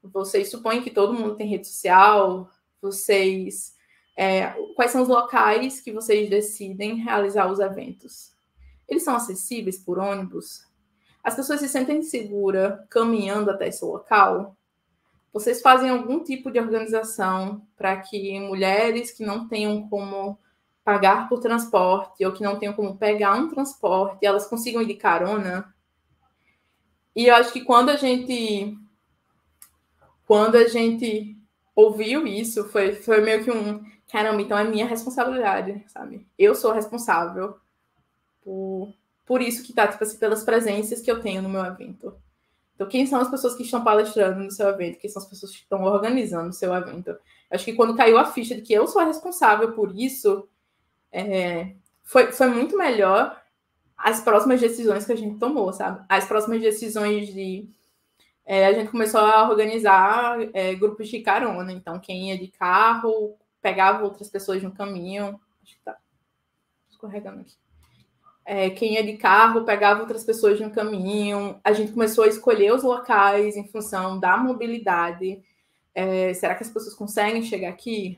Vocês supõem que todo mundo tem rede social? Vocês. É, quais são os locais que vocês decidem realizar os eventos? Eles são acessíveis por ônibus? As pessoas se sentem seguras caminhando até esse local? Vocês fazem algum tipo de organização para que mulheres que não tenham como pagar por transporte ou que não tenham como pegar um transporte, elas consigam ir de carona. E eu acho que quando a gente quando a gente ouviu isso, foi, foi meio que um caramba, então é minha responsabilidade, sabe? Eu sou responsável por, por isso que tá, tipo assim, pelas presenças que eu tenho no meu evento. Então, quem são as pessoas que estão palestrando no seu evento? Quem são as pessoas que estão organizando o seu evento? Acho que quando caiu a ficha de que eu sou responsável por isso, é, foi, foi muito melhor as próximas decisões que a gente tomou, sabe? As próximas decisões de é, a gente começou a organizar é, grupos de carona. Então, quem ia de carro pegava outras pessoas no caminho. Acho que tá escorregando aqui. É, quem ia de carro pegava outras pessoas no caminho. A gente começou a escolher os locais em função da mobilidade. É, será que as pessoas conseguem chegar aqui?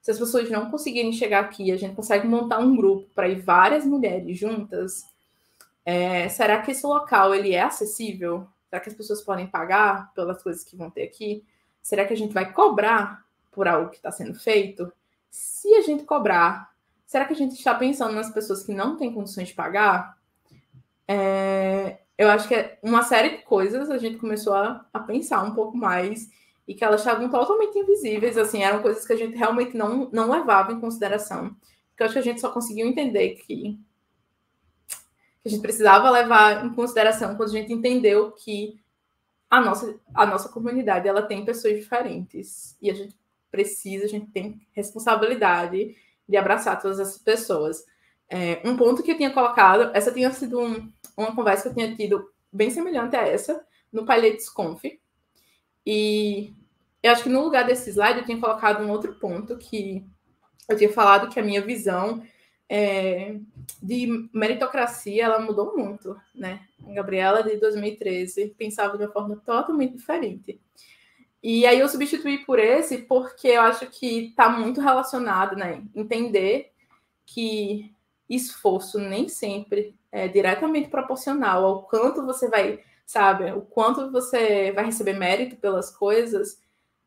Se as pessoas não conseguirem chegar aqui, a gente consegue montar um grupo para ir várias mulheres juntas. É, será que esse local ele é acessível? Será que as pessoas podem pagar pelas coisas que vão ter aqui? Será que a gente vai cobrar por algo que está sendo feito? Se a gente cobrar, será que a gente está pensando nas pessoas que não têm condições de pagar? É, eu acho que é uma série de coisas a gente começou a, a pensar um pouco mais e que elas estavam totalmente invisíveis, assim, eram coisas que a gente realmente não, não levava em consideração. Porque eu acho que a gente só conseguiu entender que que a gente precisava levar em consideração quando a gente entendeu que a nossa, a nossa comunidade ela tem pessoas diferentes e a gente precisa, a gente tem responsabilidade de abraçar todas essas pessoas. É, um ponto que eu tinha colocado, essa tinha sido um, uma conversa que eu tinha tido bem semelhante a essa no Palhetes Conf. E eu acho que no lugar desse slide eu tinha colocado um outro ponto que eu tinha falado que a minha visão é, de meritocracia, ela mudou muito, né? A Gabriela de 2013 pensava de uma forma totalmente diferente. E aí eu substituí por esse porque eu acho que está muito relacionado, né? Entender que esforço nem sempre é diretamente proporcional ao quanto você vai, sabe, o quanto você vai receber mérito pelas coisas.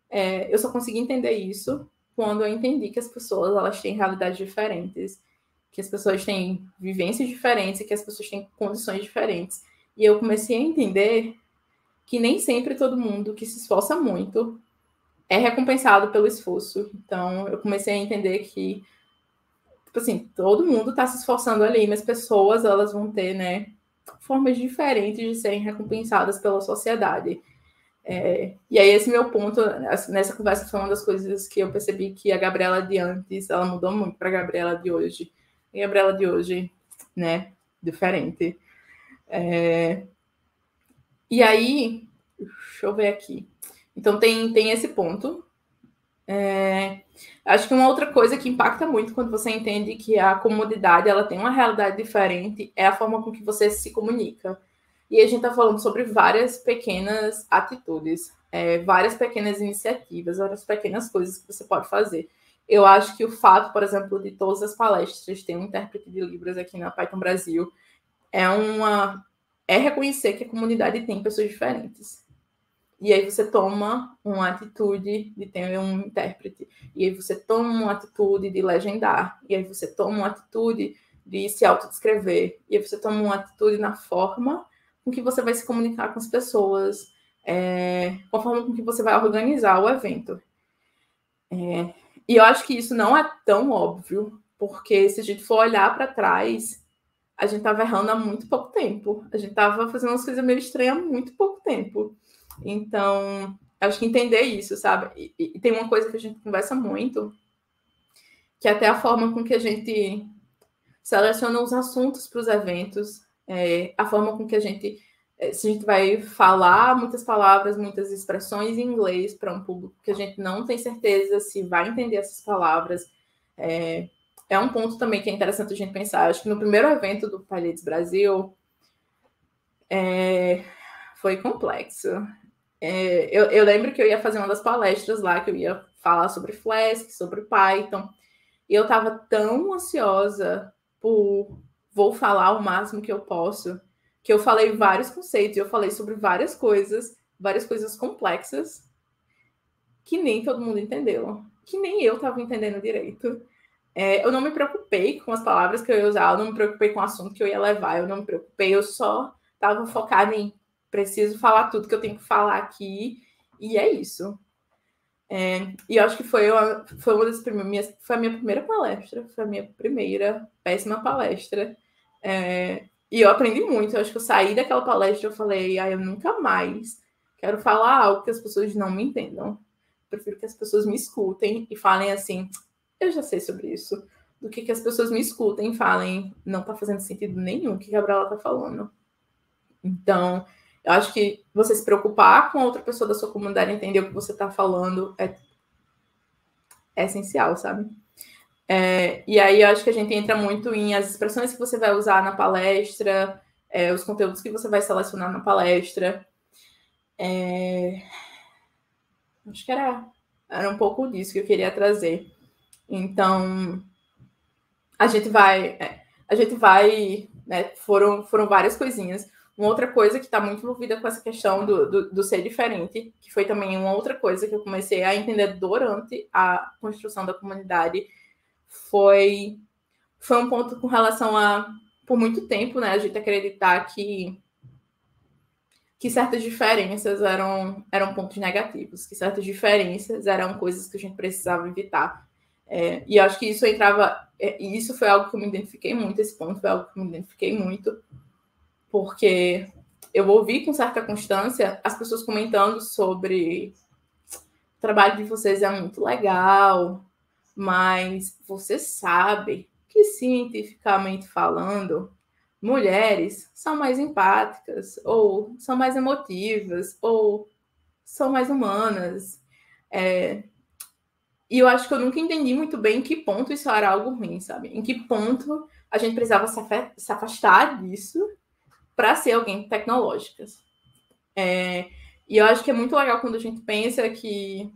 É, eu só consegui entender isso quando eu entendi que as pessoas elas têm realidades diferentes que as pessoas têm vivências diferentes que as pessoas têm condições diferentes. E eu comecei a entender que nem sempre todo mundo que se esforça muito é recompensado pelo esforço. Então, eu comecei a entender que, tipo assim, todo mundo está se esforçando ali, mas pessoas, elas vão ter, né, formas diferentes de serem recompensadas pela sociedade. É, e aí, esse meu ponto, nessa conversa, foi uma das coisas que eu percebi que a Gabriela de antes, ela mudou muito para a Gabriela de hoje e a Gabriela de hoje, né? Diferente. É... E aí, deixa eu ver aqui. Então tem, tem esse ponto. É... Acho que uma outra coisa que impacta muito quando você entende que a comunidade ela tem uma realidade diferente é a forma com que você se comunica. E a gente está falando sobre várias pequenas atitudes, é, várias pequenas iniciativas, várias pequenas coisas que você pode fazer. Eu acho que o fato, por exemplo, de todas as palestras ter um intérprete de Libras aqui na Python Brasil é uma é reconhecer que a comunidade tem pessoas diferentes. E aí você toma uma atitude de ter um intérprete. E aí você toma uma atitude de legendar. E aí você toma uma atitude de se autodescrever. E aí você toma uma atitude na forma com que você vai se comunicar com as pessoas, é, com a forma com que você vai organizar o evento. É, e eu acho que isso não é tão óbvio, porque se a gente for olhar para trás, a gente estava errando há muito pouco tempo. A gente estava fazendo umas coisas meio estranhas há muito pouco tempo. Então, acho que entender isso, sabe? E, e tem uma coisa que a gente conversa muito, que é até a forma com que a gente seleciona os assuntos para os eventos, é, a forma com que a gente é, se a gente vai falar muitas palavras, muitas expressões em inglês para um público que a gente não tem certeza se vai entender essas palavras, é, é um ponto também que é interessante a gente pensar. Acho que no primeiro evento do Paletes Brasil é, foi complexo. É, eu, eu, lembro que eu ia fazer uma das palestras lá, que eu ia falar sobre Flask, sobre Python, e eu estava tão ansiosa por vou falar o máximo que eu posso que eu falei vários conceitos, eu falei sobre várias coisas, várias coisas complexas, que nem todo mundo entendeu, que nem eu estava entendendo direito. É, eu não me preocupei com as palavras que eu ia usar, eu não me preocupei com o assunto que eu ia levar, eu não me preocupei, eu só estava focada em preciso falar tudo que eu tenho que falar aqui, e é isso. É, e eu acho que foi uma, foi uma das primeiras, foi a minha primeira palestra, foi a minha primeira péssima palestra. É, e eu aprendi muito. Eu acho que eu saí daquela palestra e eu falei, ah, eu nunca mais quero falar algo que as pessoas não me entendam. prefiro que as pessoas me escutem e falem assim, eu já sei sobre isso. Do que que as pessoas me escutem e falem, não tá fazendo sentido nenhum o que a Gabriela tá falando. Então, Eu acho que você se preocupar com outra pessoa da sua comunidade, entender o que você está falando, é, é essencial, sabe? É, e aí eu acho que a gente entra muito em as expressões que você vai usar na palestra, é, os conteúdos que você vai selecionar na palestra. É... Acho que era, era um pouco disso que eu queria trazer. Então, a gente vai. É, a gente vai. Né, foram, foram várias coisinhas. Uma outra coisa que está muito envolvida com essa questão do, do, do, ser diferente, que foi também uma outra coisa que eu comecei a entender durante a construção da comunidade, foi, foi um ponto com relação a, por muito tempo, né, a gente acreditar que, que certas diferenças eram, eram pontos negativos, que certas diferenças eram coisas que a gente precisava evitar. É, e acho que isso entrava, é, e isso foi algo que eu me identifiquei muito, esse ponto foi algo que eu me identifiquei muito, porque eu ouvi com certa constância as pessoas comentando sobre o trabalho de vocês é muito legal, mas você sabe que cientificamente falando, mulheres são mais empáticas, ou são mais emotivas, ou são mais humanas. É... E eu acho que eu nunca entendi muito bem em que ponto isso era algo ruim, sabe? Em que ponto a gente precisava se afastar disso para ser alguém tecnológica. É... E eu acho que é muito legal quando a gente pensa que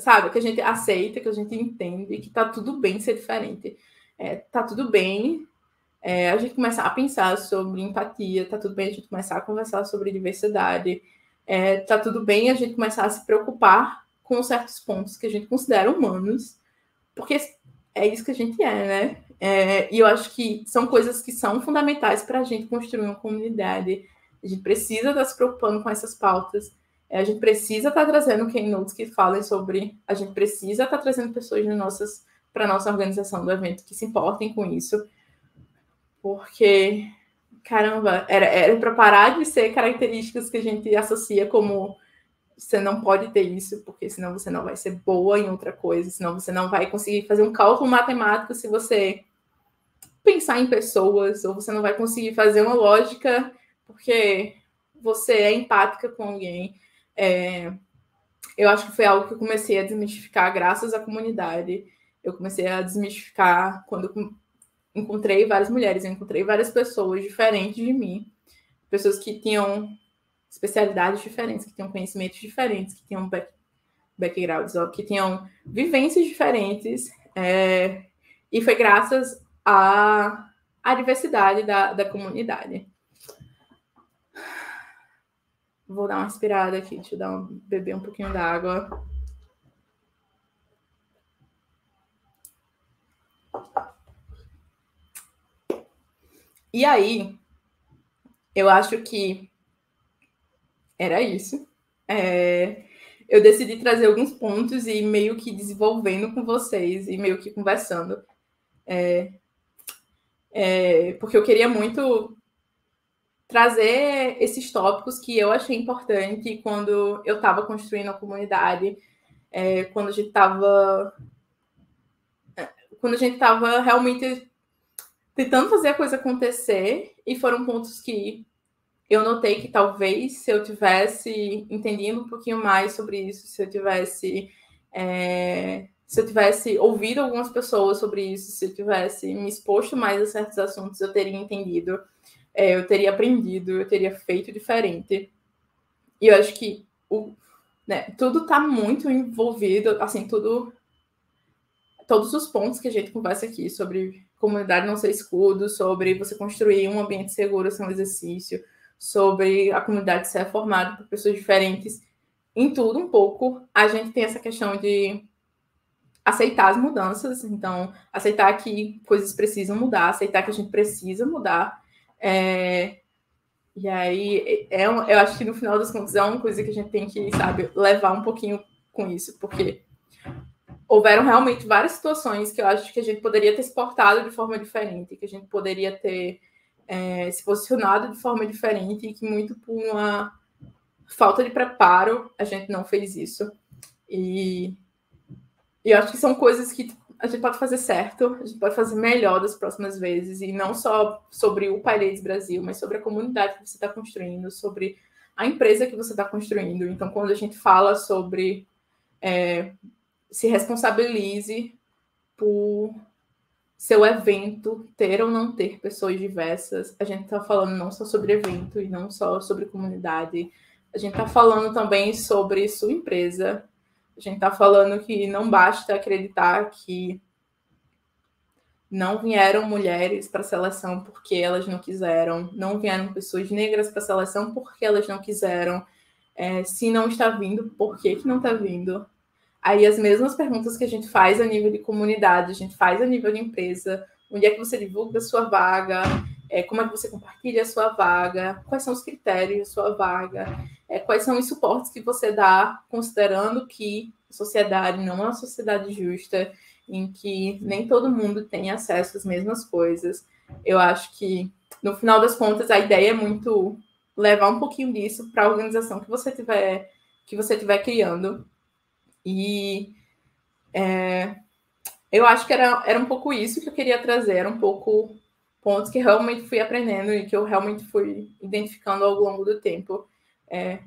sabe? Que a gente aceita, que a gente entende que tá tudo bem ser diferente. É, tá tudo bem é, a gente começar a pensar sobre empatia, tá tudo bem a gente começar a conversar sobre diversidade, é, tá tudo bem a gente começar a se preocupar com certos pontos que a gente considera humanos, porque é isso que a gente é, né? É, e eu acho que são coisas que são fundamentais para a gente construir uma comunidade. A gente precisa estar se preocupando com essas pautas. É, a gente precisa estar tá trazendo keynotes que falem sobre. A gente precisa estar tá trazendo pessoas nossas para nossa organização do evento que se importem com isso. Porque, caramba, era, era para parar de ser características que a gente associa como você não pode ter isso, porque senão você não vai ser boa em outra coisa, senão você não vai conseguir fazer um cálculo matemático se você pensar em pessoas, ou você não vai conseguir fazer uma lógica porque você é empática com alguém. É, eu acho que foi algo que eu comecei a desmistificar graças à comunidade. Eu comecei a desmistificar quando eu encontrei várias mulheres, eu encontrei várias pessoas diferentes de mim, pessoas que tinham especialidades diferentes, que tinham conhecimentos diferentes, que tinham back, backgrounds, ó, que tinham vivências diferentes. É, e foi graças à, à diversidade da, da comunidade. Vou dar uma inspirada aqui, deixa eu dar um, beber um pouquinho d'água. E aí, eu acho que era isso. É, eu decidi trazer alguns pontos e meio que desenvolvendo com vocês e meio que conversando. É, é, porque eu queria muito trazer esses tópicos que eu achei importante quando eu estava construindo a comunidade, é, quando a gente estava é, quando a gente estava realmente tentando fazer a coisa acontecer e foram pontos que eu notei que talvez se eu tivesse entendendo um pouquinho mais sobre isso, se eu tivesse é, se eu tivesse ouvido algumas pessoas sobre isso, se eu tivesse me exposto mais a certos assuntos, eu teria entendido é, eu teria aprendido, eu teria feito diferente. E eu acho que o, né, tudo está muito envolvido, assim, tudo. Todos os pontos que a gente conversa aqui sobre comunidade não ser escudo, sobre você construir um ambiente seguro sem um exercício, sobre a comunidade ser formada por pessoas diferentes, em tudo um pouco, a gente tem essa questão de aceitar as mudanças, então aceitar que coisas precisam mudar, aceitar que a gente precisa mudar. É, e aí, é, eu acho que no final das contas é uma coisa que a gente tem que, sabe, levar um pouquinho com isso, porque houveram realmente várias situações que eu acho que a gente poderia ter se portado de forma diferente, que a gente poderia ter é, se posicionado de forma diferente e que muito por uma falta de preparo a gente não fez isso. E, e eu acho que são coisas que a gente pode fazer certo, a gente pode fazer melhor das próximas vezes, e não só sobre o Paredes Brasil, mas sobre a comunidade que você está construindo, sobre a empresa que você está construindo. Então, quando a gente fala sobre é, se responsabilize por seu evento ter ou não ter pessoas diversas, a gente está falando não só sobre evento e não só sobre comunidade, a gente está falando também sobre sua empresa, a gente está falando que não basta acreditar que não vieram mulheres para a seleção porque elas não quiseram, não vieram pessoas negras para a seleção porque elas não quiseram. É, se não está vindo, por que, que não está vindo? Aí as mesmas perguntas que a gente faz a nível de comunidade, a gente faz a nível de empresa, onde é que você divulga a sua vaga, é, como é que você compartilha a sua vaga, quais são os critérios da sua vaga, é, quais são os suportes que você dá, considerando que a sociedade não é uma sociedade justa, em que nem todo mundo tem acesso às mesmas coisas. Eu acho que, no final das contas, a ideia é muito levar um pouquinho disso para a organização que você tiver que você tiver criando. E é, eu acho que era, era um pouco isso que eu queria trazer, era um pouco pontos que realmente fui aprendendo e que eu realmente fui identificando ao longo do tempo. É,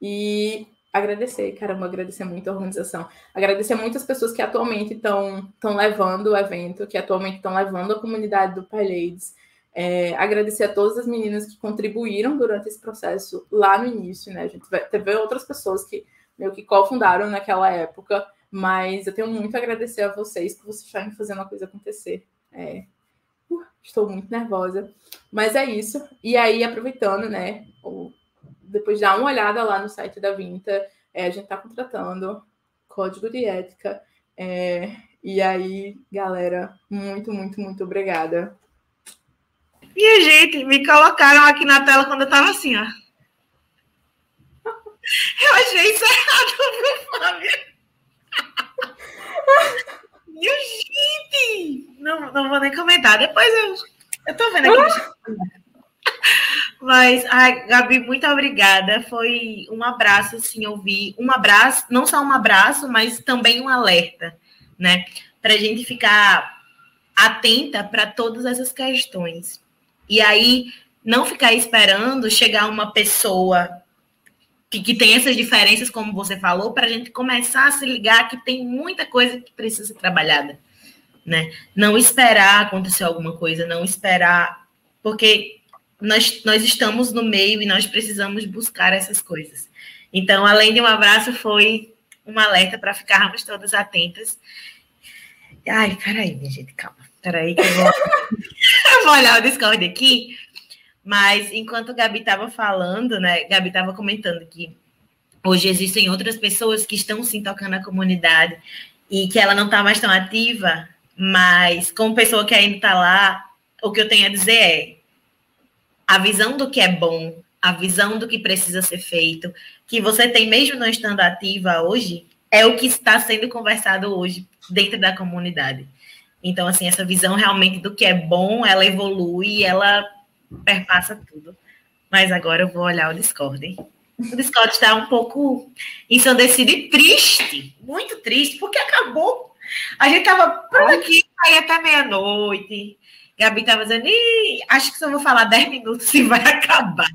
e agradecer, caramba, agradecer muito a organização, agradecer muitas pessoas que atualmente estão levando o evento, que atualmente estão levando a comunidade do PyLadies, é, agradecer a todas as meninas que contribuíram durante esse processo lá no início, né? A gente teve outras pessoas que meio que cofundaram naquela época, mas eu tenho muito a agradecer a vocês por vocês estarem fazendo a coisa acontecer. É, uh, estou muito nervosa, mas é isso. E aí, aproveitando, né? Depois dá uma olhada lá no site da Vinta. É, a gente está contratando código de ética. É, e aí, galera, muito, muito, muito obrigada. Minha gente, me colocaram aqui na tela quando eu tava assim, ó. Eu achei isso errado, viu, Fábio? Minha gente! Não, não vou nem comentar. Depois eu, eu tô vendo aqui. Mas, ai, Gabi, muito obrigada. Foi um abraço, assim, ouvir. Um abraço, não só um abraço, mas também um alerta, né? Para a gente ficar atenta para todas essas questões. E aí, não ficar esperando chegar uma pessoa que, que tem essas diferenças, como você falou, para a gente começar a se ligar que tem muita coisa que precisa ser trabalhada. Né? Não esperar acontecer alguma coisa, não esperar, porque nós, nós estamos no meio e nós precisamos buscar essas coisas. Então, além de um abraço, foi um alerta para ficarmos todas atentas. Ai, peraí, minha gente, calma. Peraí, que eu vou, eu vou olhar o Discord aqui. Mas enquanto o Gabi estava falando, né? Gabi estava comentando que hoje existem outras pessoas que estão se tocando na comunidade e que ela não está mais tão ativa, mas como pessoa que ainda está lá, o que eu tenho a dizer é a visão do que é bom, a visão do que precisa ser feito, que você tem mesmo não estando ativa hoje, é o que está sendo conversado hoje dentro da comunidade. Então, assim, essa visão realmente do que é bom, ela evolui, ela perpassa tudo. Mas agora eu vou olhar o Discord. Hein? O Discord está um pouco ensandecido e triste, muito triste, porque acabou. A gente estava por aqui, aí até meia-noite. Gabi estava dizendo, acho que só vou falar 10 minutos e vai acabar.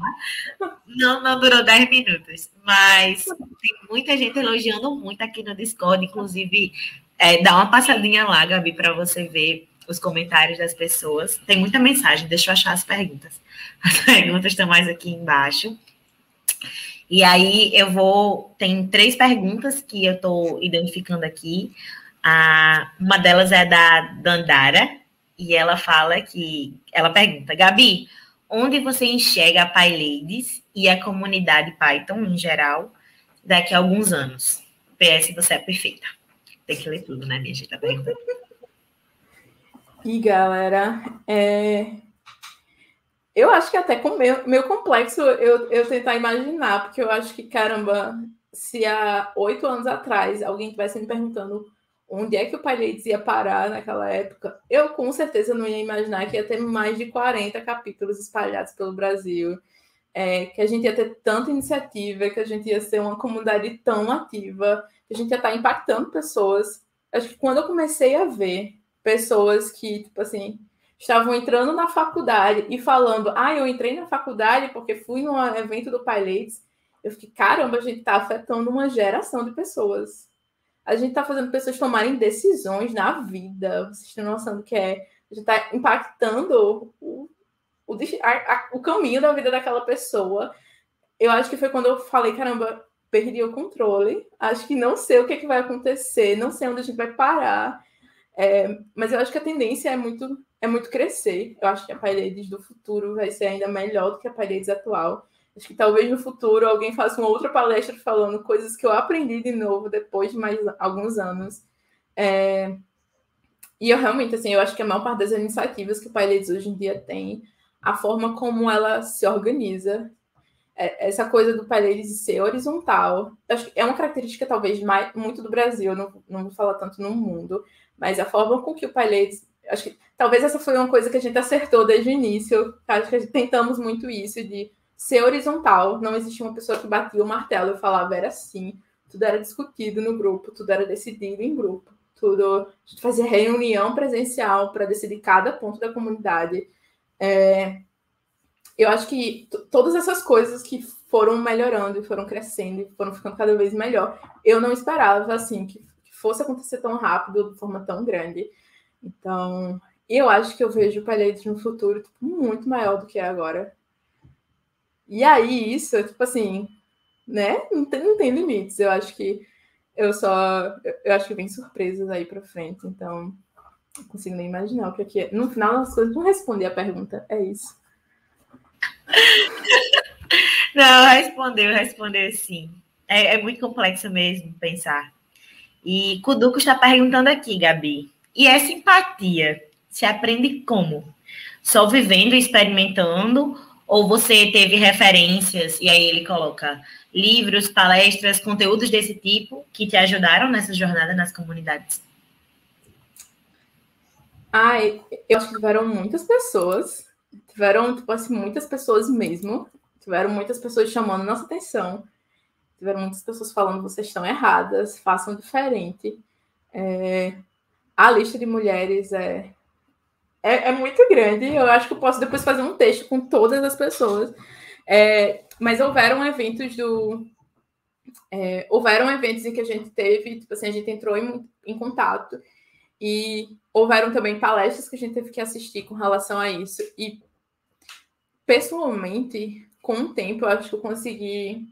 Não, não durou 10 minutos. Mas tem muita gente elogiando muito aqui no Discord. Inclusive, é, dá uma passadinha lá, Gabi, para você ver os comentários das pessoas. Tem muita mensagem, deixa eu achar as perguntas. As perguntas estão mais aqui embaixo. E aí eu vou. Tem três perguntas que eu estou identificando aqui. Ah, uma delas é da Dandara, e ela fala que. Ela pergunta, Gabi, onde você enxerga a PyLadies e a comunidade Python em geral daqui a alguns anos? PS, você é perfeita. Tem que ler tudo, né, minha gente? Tá perguntando. E galera, é... eu acho que até com meu, meu complexo eu, eu tentar imaginar, porque eu acho que, caramba, se há oito anos atrás alguém tivesse me perguntando onde é que o Pai ia parar naquela época, eu com certeza não ia imaginar que ia ter mais de 40 capítulos espalhados pelo Brasil, é, que a gente ia ter tanta iniciativa, que a gente ia ser uma comunidade tão ativa, que a gente ia estar impactando pessoas. acho que quando eu comecei a ver pessoas que, tipo assim, estavam entrando na faculdade e falando, ah, eu entrei na faculdade porque fui num evento do Pai Leite, eu fiquei, caramba, a gente está afetando uma geração de pessoas. A gente está fazendo pessoas tomarem decisões na vida. Vocês têm noção do que é? A gente está impactando o, o, a, o caminho da vida daquela pessoa. Eu acho que foi quando eu falei, caramba, perdi o controle. Acho que não sei o que, é que vai acontecer, não sei onde a gente vai parar. É, mas eu acho que a tendência é muito, é muito crescer. Eu acho que a Paredes do futuro vai ser ainda melhor do que a Paredes atual. Acho que talvez no futuro alguém faça uma outra palestra falando coisas que eu aprendi de novo depois de mais alguns anos. É... E eu realmente, assim, eu acho que a maior parte das iniciativas que o Pilots hoje em dia tem, a forma como ela se organiza, é, essa coisa do Pilots ser horizontal, acho que é uma característica talvez mais, muito do Brasil, não, não vou falar tanto no mundo, mas a forma com que o Pilots acho que talvez essa foi uma coisa que a gente acertou desde o início. Acho que tentamos muito isso de ser horizontal, não existia uma pessoa que batia o martelo e falava era assim, tudo era discutido no grupo, tudo era decidido em grupo, tudo a gente fazia reunião presencial para decidir cada ponto da comunidade. É, eu acho que todas essas coisas que foram melhorando e foram crescendo e foram ficando cada vez melhor, eu não esperava assim que fosse acontecer tão rápido, de forma tão grande. Então, eu acho que eu vejo o Palheiros no futuro tipo, muito maior do que é agora. E aí, isso, é tipo assim, né? Não tem, não tem limites. Eu acho que eu só. Eu acho que vem surpresas aí para frente. Então, não consigo nem imaginar o que é que é. No final das coisas, não responder a pergunta. É isso. Não, respondeu, respondeu sim. É, é muito complexo mesmo pensar. E Kuduko está perguntando aqui, Gabi. E essa empatia se aprende como? Só vivendo e experimentando ou você teve referências, e aí ele coloca livros, palestras, conteúdos desse tipo que te ajudaram nessa jornada nas comunidades? Ah, eu acho que tiveram muitas pessoas, tiveram, tipo assim, muitas pessoas mesmo, tiveram muitas pessoas chamando nossa atenção, tiveram muitas pessoas falando vocês estão erradas, façam diferente. É, a lista de mulheres é é, é, muito grande. Eu acho que eu posso depois fazer um texto com todas as pessoas. É, mas houveram eventos do. É, houveram eventos em que a gente teve, tipo assim, a gente entrou em, em contato e houveram também palestras que a gente teve que assistir com relação a isso. E pessoalmente, com o tempo, eu acho que eu consegui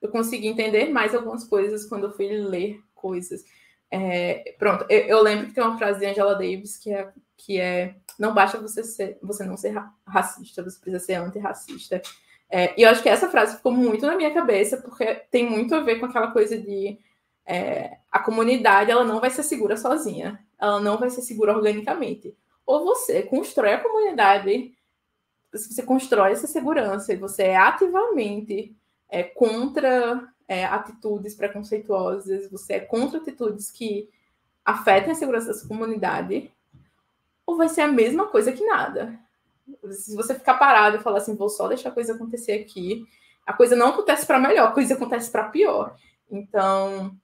eu consegui entender mais algumas coisas quando eu fui ler coisas. É, pronto, eu, eu, lembro que tem uma frase de Angela Davis que é, que é não basta você ser, você não ser racista, você precisa ser antirracista. É, e eu acho que essa frase ficou muito na minha cabeça, porque tem muito a ver com aquela coisa de é, a comunidade ela não vai ser segura sozinha, ela não vai ser segura organicamente. Ou você constrói a comunidade, você constrói essa segurança e você é ativamente é, contra é, atitudes preconceituosas, você é contra atitudes que afetem a segurança da comunidade, ou vai ser a mesma coisa que nada. Se você ficar parado e falar assim, vou só deixar a coisa acontecer aqui, a coisa não acontece para melhor, a coisa acontece para pior. Então,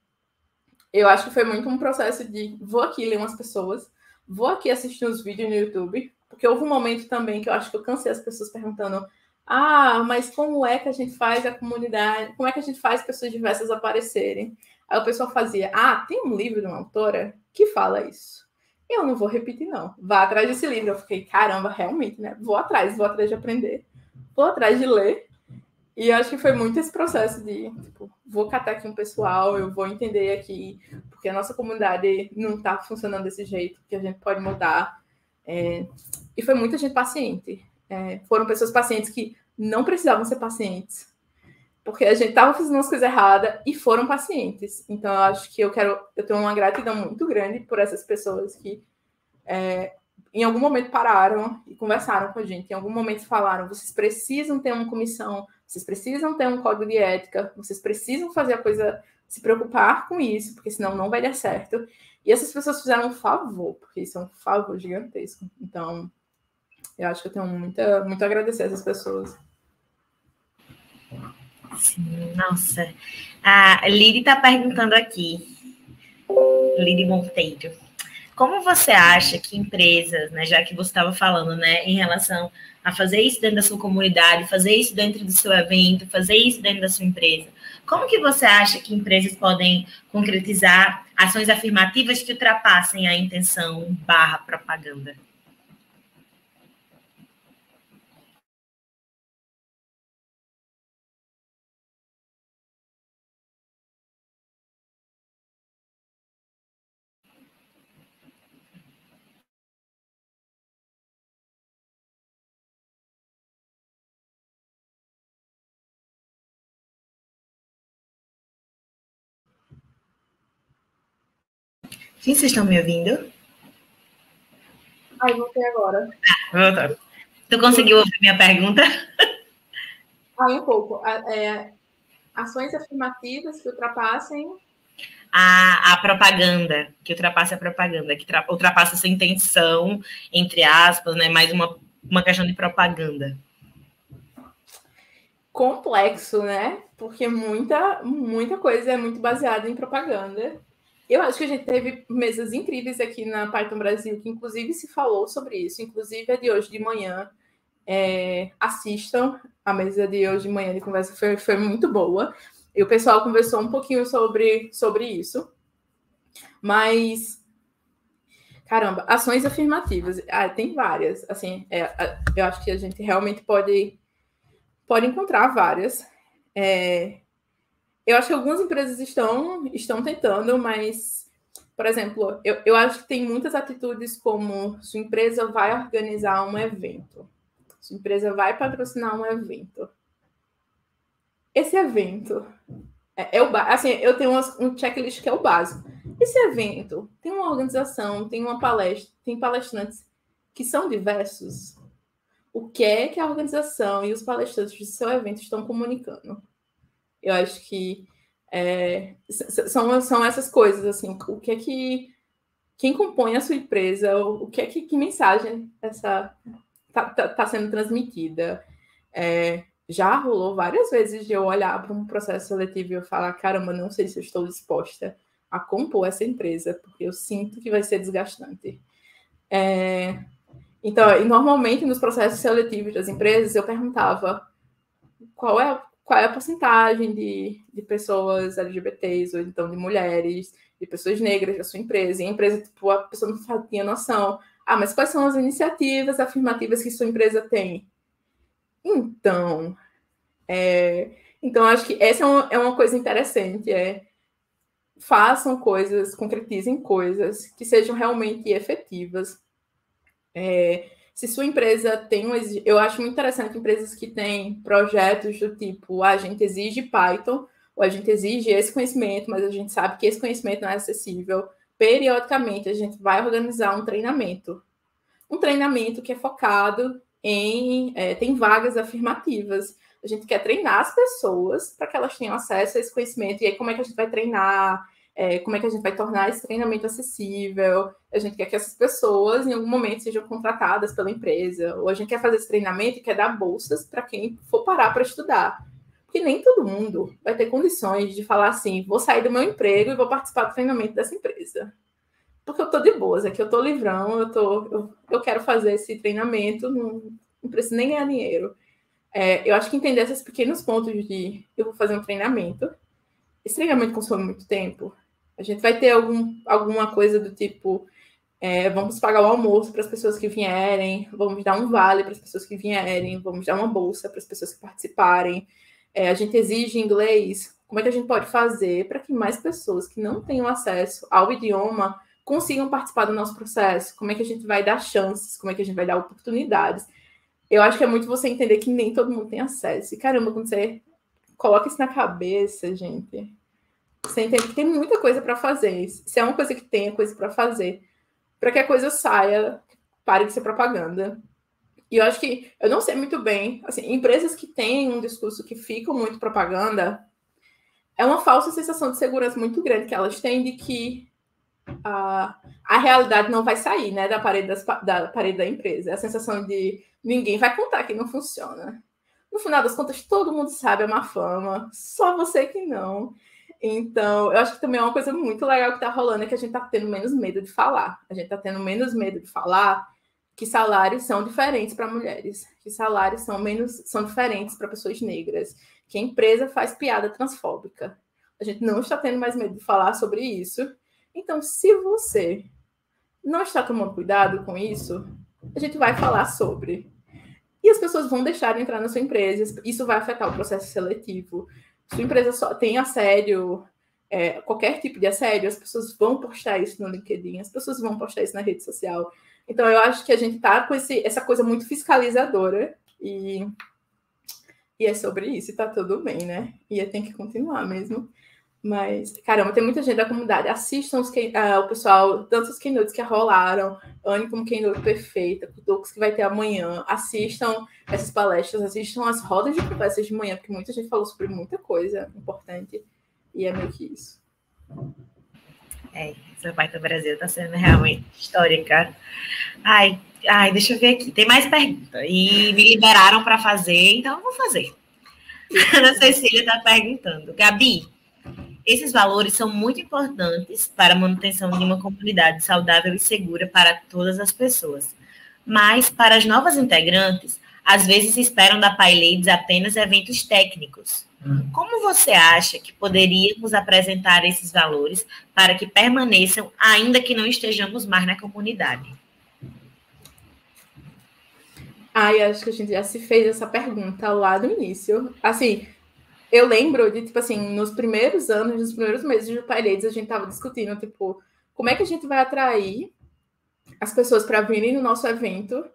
eu acho que foi muito um processo de vou aqui ler umas pessoas, vou aqui assistir uns vídeos no YouTube, porque houve um momento também que eu acho que eu cansei as pessoas perguntando: ah, mas como é que a gente faz a comunidade, como é que a gente faz pessoas diversas aparecerem? Aí o pessoal fazia: ah, tem um livro de uma autora que fala isso. Eu não vou repetir, não. Vá atrás desse livro. Eu fiquei, caramba, realmente, né? Vou atrás, vou atrás de aprender, vou atrás de ler. E acho que foi muito esse processo de, tipo, vou catar aqui um pessoal, eu vou entender aqui, porque a nossa comunidade não está funcionando desse jeito, que a gente pode mudar. É... E foi muita gente paciente. É... Foram pessoas pacientes que não precisavam ser pacientes, porque a gente estava fazendo as coisas erradas e foram pacientes. Então, eu acho que eu quero, eu tenho uma gratidão muito grande por essas pessoas que é, em algum momento pararam e conversaram com a gente, em algum momento falaram: vocês precisam ter uma comissão, vocês precisam ter um código de ética, vocês precisam fazer a coisa, se preocupar com isso, porque senão não vai dar certo. E essas pessoas fizeram um favor, porque isso é um favor gigantesco. Então, eu acho que eu tenho muita, muito a agradecer a essas pessoas. Sim, nossa. A Lili está perguntando aqui. Lili Monteiro. Como você acha que empresas, né, já que você estava falando, né, em relação a fazer isso dentro da sua comunidade, fazer isso dentro do seu evento, fazer isso dentro da sua empresa, como que você acha que empresas podem concretizar ações afirmativas que ultrapassem a intenção barra propaganda? Sim, vocês estão me ouvindo? Ai, voltei agora. Ah, voltou. Tu conseguiu ouvir minha pergunta? Ah, um pouco. É, ações afirmativas que ultrapassem a, a propaganda, que ultrapassa a propaganda, que ultrapassa essa intenção, entre aspas, né? Mais uma, uma questão de propaganda. Complexo, né? Porque muita, muita coisa é muito baseada em propaganda. Eu acho que a gente teve mesas incríveis aqui na Python Brasil, que inclusive se falou sobre isso, inclusive a de hoje de manhã. É, assistam a mesa de hoje de manhã de conversa, foi, foi muito boa. E o pessoal conversou um pouquinho sobre, sobre isso. Mas, caramba, ações afirmativas. Ah, tem várias. Assim, é, eu acho que a gente realmente pode, pode encontrar várias. É, eu acho que algumas empresas estão, estão tentando, mas, por exemplo, eu, eu acho que tem muitas atitudes como sua empresa vai organizar um evento, sua empresa vai patrocinar um evento. Esse evento é, é o assim, eu tenho um checklist que é o básico. Esse evento tem uma organização, tem uma palestra, tem palestrantes que são diversos. O que é que a organização e os palestrantes do seu evento estão comunicando? Eu acho que é, são, são essas coisas, assim, o que é que quem compõe a sua empresa, o que é que, que mensagem essa está tá, tá sendo transmitida. É, já rolou várias vezes de eu olhar para um processo seletivo e eu falar, caramba, não sei se eu estou disposta a compor essa empresa, porque eu sinto que vai ser desgastante. É, então, normalmente nos processos seletivos das empresas, eu perguntava qual é qual é a porcentagem de, de pessoas LGBTs, ou então de mulheres, de pessoas negras da sua empresa. E a empresa, tipo, a pessoa não tinha noção. Ah, mas quais são as iniciativas afirmativas que sua empresa tem? Então, é, então acho que essa é uma, é uma coisa interessante, é façam coisas, concretizem coisas que sejam realmente efetivas. É, se sua empresa tem um. Eu acho muito interessante empresas que têm projetos do tipo: ah, a gente exige Python, ou a gente exige esse conhecimento, mas a gente sabe que esse conhecimento não é acessível. Periodicamente, a gente vai organizar um treinamento. Um treinamento que é focado em. É, tem vagas afirmativas. A gente quer treinar as pessoas para que elas tenham acesso a esse conhecimento. E aí, como é que a gente vai treinar? É, como é que a gente vai tornar esse treinamento acessível. A gente quer que essas pessoas, em algum momento, sejam contratadas pela empresa, ou a gente quer fazer esse treinamento e quer dar bolsas para quem for parar para estudar. Porque nem todo mundo vai ter condições de falar assim: vou sair do meu emprego e vou participar do treinamento dessa empresa. Porque eu estou de boas, aqui eu estou livrão, eu, tô, eu, eu quero fazer esse treinamento, não, não preciso nem ganhar dinheiro. É, eu acho que entender esses pequenos pontos de eu vou fazer um treinamento, esse treinamento consome muito tempo, a gente vai ter algum, alguma coisa do tipo: é, vamos pagar o almoço para as pessoas que vierem, vamos dar um vale para as pessoas que vierem, vamos dar uma bolsa para as pessoas que participarem. É, a gente exige inglês. Como é que a gente pode fazer para que mais pessoas que não tenham acesso ao idioma consigam participar do nosso processo? Como é que a gente vai dar chances? Como é que a gente vai dar oportunidades? Eu acho que é muito você entender que nem todo mundo tem acesso. E caramba, quando você coloca isso na cabeça, gente, você entende que tem muita coisa para fazer. Se é uma coisa que tem, é coisa para fazer. Para que a coisa saia, pare de ser propaganda. E eu acho que, eu não sei muito bem, assim, empresas que têm um discurso que ficam muito propaganda, é uma falsa sensação de segurança muito grande que elas têm de que a, a realidade não vai sair, né, da parede, das, da parede da empresa. É a sensação de ninguém vai contar que não funciona. No final das contas, todo mundo sabe a má fama, só você que não. Então, eu acho que também é uma coisa muito legal que está rolando é que a gente está tendo menos medo de falar. A gente está tendo menos medo de falar que salários são diferentes para mulheres, que salários são menos são diferentes para pessoas negras, que a empresa faz piada transfóbica. A gente não está tendo mais medo de falar sobre isso. Então, se você não está tomando cuidado com isso, a gente vai falar sobre. E as pessoas vão deixar de entrar na sua empresa. Isso vai afetar o processo seletivo. Sua empresa só tem assédio, é, qualquer tipo de assédio, as pessoas vão postar isso no LinkedIn, as pessoas vão postar isso na rede social. Então, eu acho que a gente está com esse, essa coisa muito fiscalizadora e, e é sobre isso, e tá tudo bem, né? E tem que continuar mesmo. Mas, caramba, tem muita gente da comunidade. Assistam os, uh, o pessoal, tanto os keynotes que rolaram, Anne como keynote perfeita, o Dux que vai ter amanhã. Assistam essas palestras, assistam as rodas de conversas de manhã, porque muita gente falou sobre muita coisa importante. E é meio que isso. É, essa parte do Brasil está sendo realmente histórica. Ai, ai, deixa eu ver aqui. Tem mais perguntas. E me liberaram para fazer, então eu vou fazer. Ana Cecília está perguntando. Gabi, esses valores são muito importantes para a manutenção de uma comunidade saudável e segura para todas as pessoas. Mas, para as novas integrantes, às vezes esperam da PyLadies apenas eventos técnicos. Hum. Como você acha que poderíamos apresentar esses valores para que permaneçam, ainda que não estejamos mais na comunidade? Ai, acho que a gente já se fez essa pergunta lá no início. Assim, eu lembro de, tipo assim, nos primeiros anos, nos primeiros meses de Pirates, a gente tava discutindo, tipo, como é que a gente vai atrair as pessoas para virem no nosso evento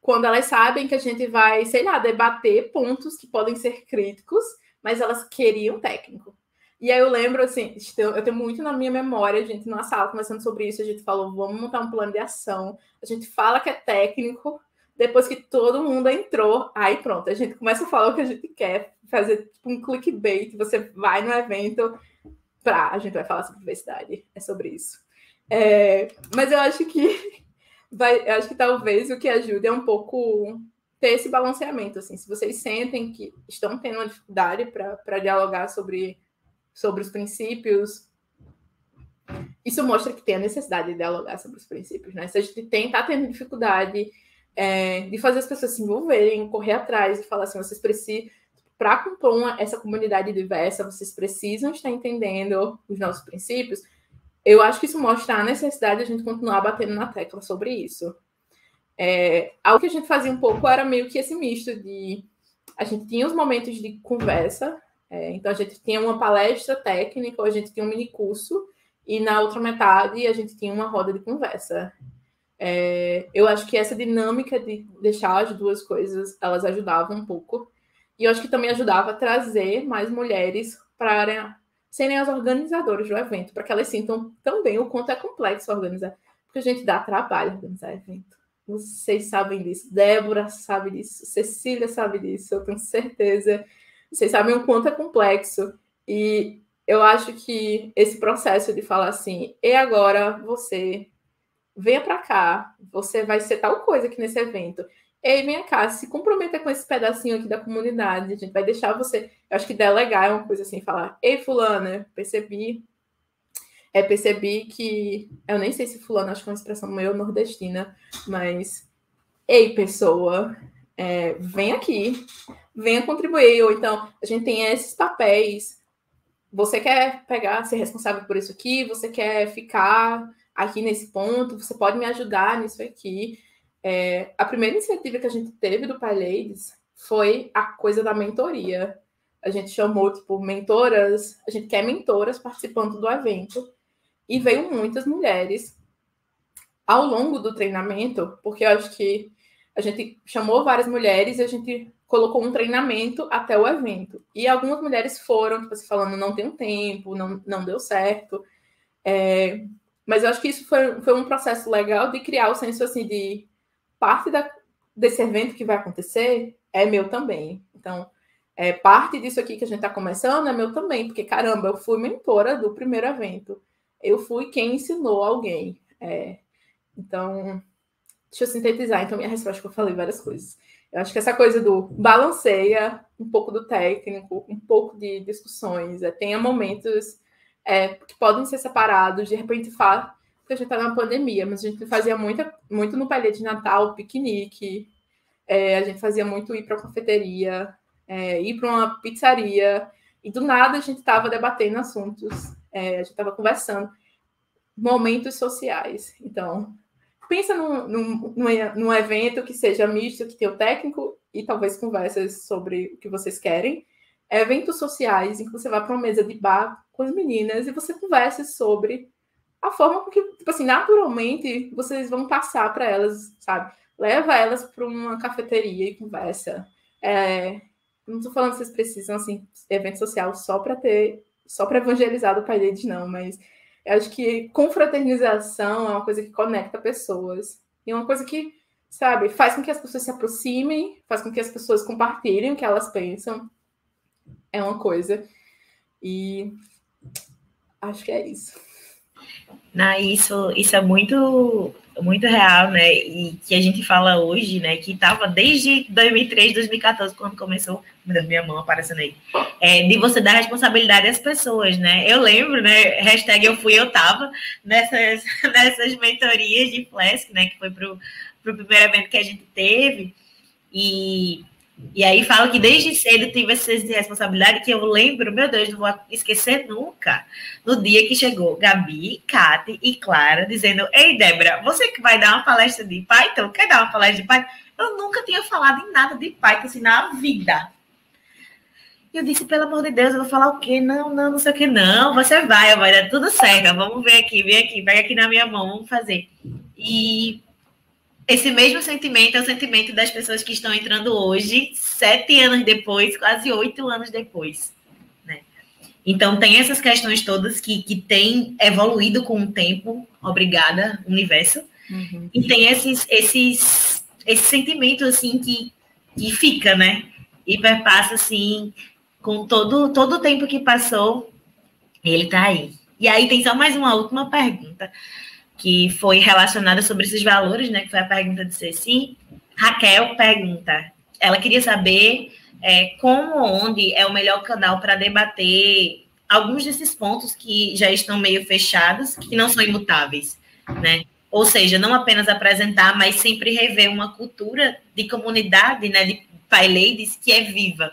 quando elas sabem que a gente vai, sei lá, debater pontos que podem ser críticos, mas elas queriam técnico. E aí eu lembro, assim, eu tenho muito na minha memória, a gente numa sala conversando sobre isso, a gente falou, vamos montar um plano de ação, a gente fala que é técnico, depois que todo mundo entrou, aí pronto, a gente começa a falar o que a gente quer, fazer tipo, um clickbait, você vai no evento pra. A gente vai falar sobre diversidade, é sobre isso. É, mas eu acho que vai, eu acho que talvez o que ajude é um pouco ter esse balanceamento. Assim, se vocês sentem que estão tendo uma dificuldade para dialogar sobre, sobre os princípios, isso mostra que tem a necessidade de dialogar sobre os princípios. Né? Se a gente tem, tá tendo dificuldade é, de fazer as pessoas se envolverem, correr atrás e falar assim, vocês precisam para compor essa comunidade diversa, vocês precisam estar entendendo os nossos princípios. Eu acho que isso mostra a necessidade de a gente continuar batendo na tecla sobre isso. É, algo que a gente fazia um pouco era meio que esse misto de a gente tinha os momentos de conversa, é, então a gente tinha uma palestra técnica, a gente tinha um mini curso, e na outra metade a gente tinha uma roda de conversa. É, eu acho que essa dinâmica de deixar as duas coisas, elas ajudavam um pouco. E eu acho que também ajudava a trazer mais mulheres para serem as organizadoras do evento, para que elas sintam também o quanto é complexo organizar. Porque a gente dá trabalho organizar evento. Vocês sabem disso. Débora sabe disso. Cecília sabe disso. Eu tenho certeza. Vocês sabem o quanto é complexo. E eu acho que esse processo de falar assim, e agora você venha para cá, você vai ser tal coisa aqui nesse evento. Ei, vem cá, se comprometa com esse pedacinho aqui da comunidade. A gente vai deixar você. Eu acho que delegar é uma coisa assim, falar, ei, fulana, percebi. É, percebi que. Eu nem sei se fulano, acho que é uma expressão meio nordestina, mas. Ei, pessoa, é, vem aqui, venha contribuir. Ou então, a gente tem esses papéis. Você quer pegar, ser responsável por isso aqui, você quer ficar aqui nesse ponto, você pode me ajudar nisso aqui. É, a primeira iniciativa que a gente teve do Pai Ladies foi a coisa da mentoria. A gente chamou, tipo, mentoras, a gente quer mentoras participando do evento. E veio muitas mulheres ao longo do treinamento, porque eu acho que a gente chamou várias mulheres e a gente colocou um treinamento até o evento. E algumas mulheres foram, tipo assim, falando, não tenho tempo, não, não deu certo. É, mas eu acho que isso foi, foi um processo legal de criar o senso, assim, de parte da, desse evento que vai acontecer é meu também. Então, é, parte disso aqui que a gente está começando é meu também, porque caramba, eu fui mentora do primeiro evento. Eu fui quem ensinou alguém. É, então, deixa eu sintetizar. Então, minha resposta que eu falei várias coisas. Eu acho que essa coisa do balanceia, um pouco do técnico, um pouco de discussões, é, tenha momentos é, que podem ser separados, de repente fala que a gente está na pandemia, mas a gente fazia muita, muito no palha de Natal, piquenique, é, a gente fazia muito ir para a cafeteria, é, ir para uma pizzaria, e do nada a gente estava debatendo assuntos, é, a gente estava conversando, momentos sociais. Então, pensa num, num, num, evento que seja misto, que tenha o técnico e talvez conversas sobre o que vocês querem. Eventos sociais em que você vai para uma mesa de bar com as meninas e você conversa sobre a forma com que, tipo assim, naturalmente vocês vão passar para elas, sabe? Leva elas para uma cafeteria e conversa. É, não estou falando que vocês precisam, assim, evento social só para ter, só para evangelizar o pai deles, não, mas eu acho que confraternização é uma coisa que conecta pessoas. E é uma coisa que, sabe, faz com que as pessoas se aproximem, faz com que as pessoas compartilhem o que elas pensam. É uma coisa. E acho que é isso. Não, isso, isso é muito muito real, né? E que a gente fala hoje, né? Que estava desde 2003, 2014, quando começou, minha mão aparecendo aí, é, de você dar responsabilidade às pessoas, né? Eu lembro, né? Hashtag eu fui, eu tava nessas, nessas mentorias de Flask, né? Que foi pro, pro primeiro evento que a gente teve. E e aí fala que desde cedo tive essa responsabilidade que eu lembro, meu Deus, não vou esquecer nunca, no dia que chegou Gabi, Kate e Clara dizendo: Ei, Débora, você que vai dar uma palestra de Python, quer dar uma palestra de Python? Eu nunca tinha falado em nada de Python assim na vida. E eu disse, pelo amor de Deus, eu vou falar o quê? Não, não, não sei o que, não. Você vai, vai dar tudo certo. Vamos ver aqui, vem aqui, pega aqui na minha mão, vamos fazer. E esse mesmo sentimento é o sentimento das pessoas que estão entrando hoje, sete anos depois, quase oito anos depois. Né? Então, tem essas questões todas que, que têm evoluído com o tempo, obrigada, universo. Uhum. E tem esses, esses, esse sentimento, assim, que, que fica, né? E perpassa, assim, com todo, todo o tempo que passou, ele tá aí. E aí tem só mais uma última pergunta que foi relacionada sobre esses valores, né? Que foi a pergunta de Ceci. Raquel pergunta. Ela queria saber é, como, onde é o melhor canal para debater alguns desses pontos que já estão meio fechados, que não são imutáveis, né? Ou seja, não apenas apresentar, mas sempre rever uma cultura de comunidade, né, de pai ladies que é viva.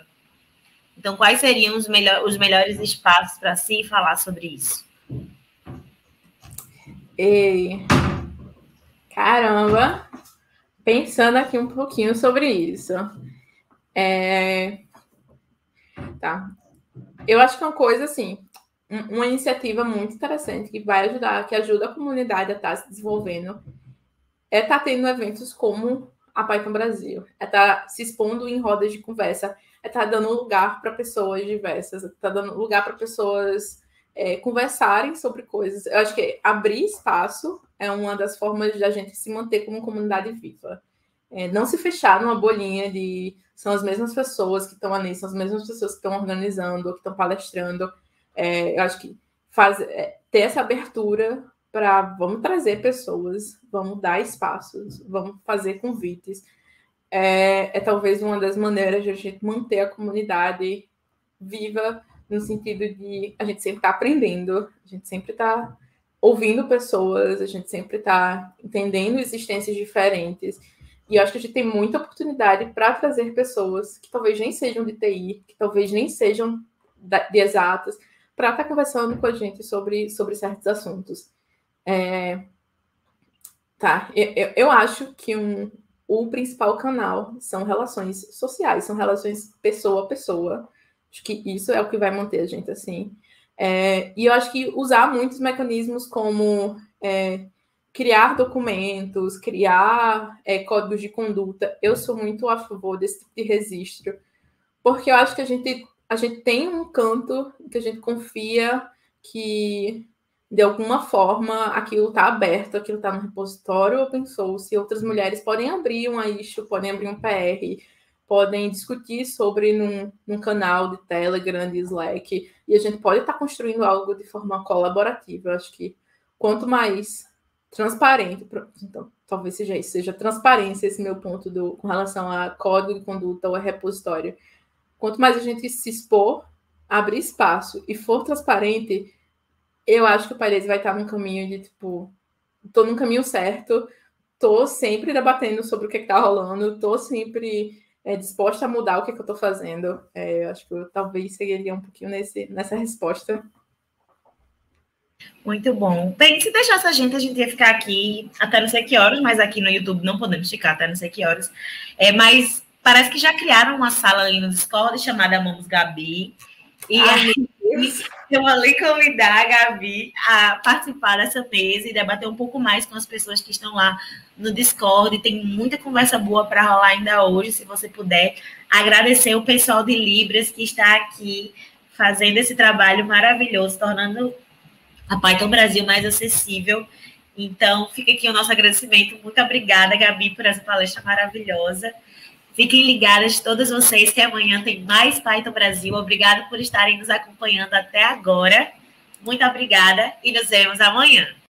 Então, quais seriam os, melhor, os melhores espaços para se falar sobre isso? E caramba, pensando aqui um pouquinho sobre isso. É... Tá. Eu acho que é uma coisa assim, uma iniciativa muito interessante que vai ajudar, que ajuda a comunidade a estar tá se desenvolvendo, é estar tá tendo eventos como a Python Brasil, é estar tá se expondo em rodas de conversa, é estar dando lugar para pessoas diversas, é estar dando lugar para pessoas é, conversarem sobre coisas. Eu acho que abrir espaço é uma das formas de a gente se manter como comunidade viva. É, não se fechar numa bolinha de são as mesmas pessoas que estão ali, são as mesmas pessoas que estão organizando, que estão palestrando. É, eu acho que faz, é, ter essa abertura para vamos trazer pessoas, vamos dar espaços, vamos fazer convites. É, é talvez uma das maneiras de a gente manter a comunidade viva no sentido de a gente sempre está aprendendo, a gente sempre está ouvindo pessoas, a gente sempre está entendendo existências diferentes. E eu acho que a gente tem muita oportunidade para trazer pessoas que talvez nem sejam de TI, que talvez nem sejam de exatas, para estar tá conversando com a gente sobre, sobre certos assuntos. É... Tá, eu, eu acho que um, o principal canal são relações sociais, são relações pessoa a pessoa. Acho que isso é o que vai manter a gente assim. É, e eu acho que usar muitos mecanismos como é, criar documentos, criar é, códigos de conduta, eu sou muito a favor desse tipo de registro, porque eu acho que a gente, a gente tem um canto que a gente confia que de alguma forma aquilo está aberto, aquilo está no repositório open source, e outras mulheres podem abrir um issue, podem abrir um PR, podem discutir sobre num, num, canal de Telegram, de Slack, e a gente pode estar tá construindo algo de forma colaborativa. Eu acho que quanto mais transparente, então, talvez seja isso, seja transparência esse meu ponto do, com relação a código de conduta ou a repositório. quanto mais a gente se expor, abrir espaço e for transparente, eu acho que o país vai estar num caminho de tipo, tô no caminho certo, tô sempre debatendo sobre o que, está rolando, tô sempre é, disposta a mudar o que, que eu estou fazendo. É, eu acho que eu talvez seguiria um pouquinho nesse, nessa resposta. Muito bom. Bem, se deixasse a gente, a gente ia ficar aqui até não sei que horas, mas aqui no YouTube não podemos ficar até não sei que horas. É, mas parece que já criaram uma sala ali no Discord chamada Amamos Gabi. E Ai, eu falei convidar a Gabi a participar dessa mesa e debater um pouco mais com as pessoas que estão lá no Discord. Tem muita conversa boa para rolar ainda hoje, se você puder. Agradecer o pessoal de Libras que está aqui fazendo esse trabalho maravilhoso, tornando a Python Brasil mais acessível. Então, fica aqui o nosso agradecimento. Muito obrigada, Gabi, por essa palestra maravilhosa. Fiquem ligadas, todas vocês, que amanhã tem mais Python Brasil. Obrigado por estarem nos acompanhando até agora. Muito obrigada e nos vemos amanhã.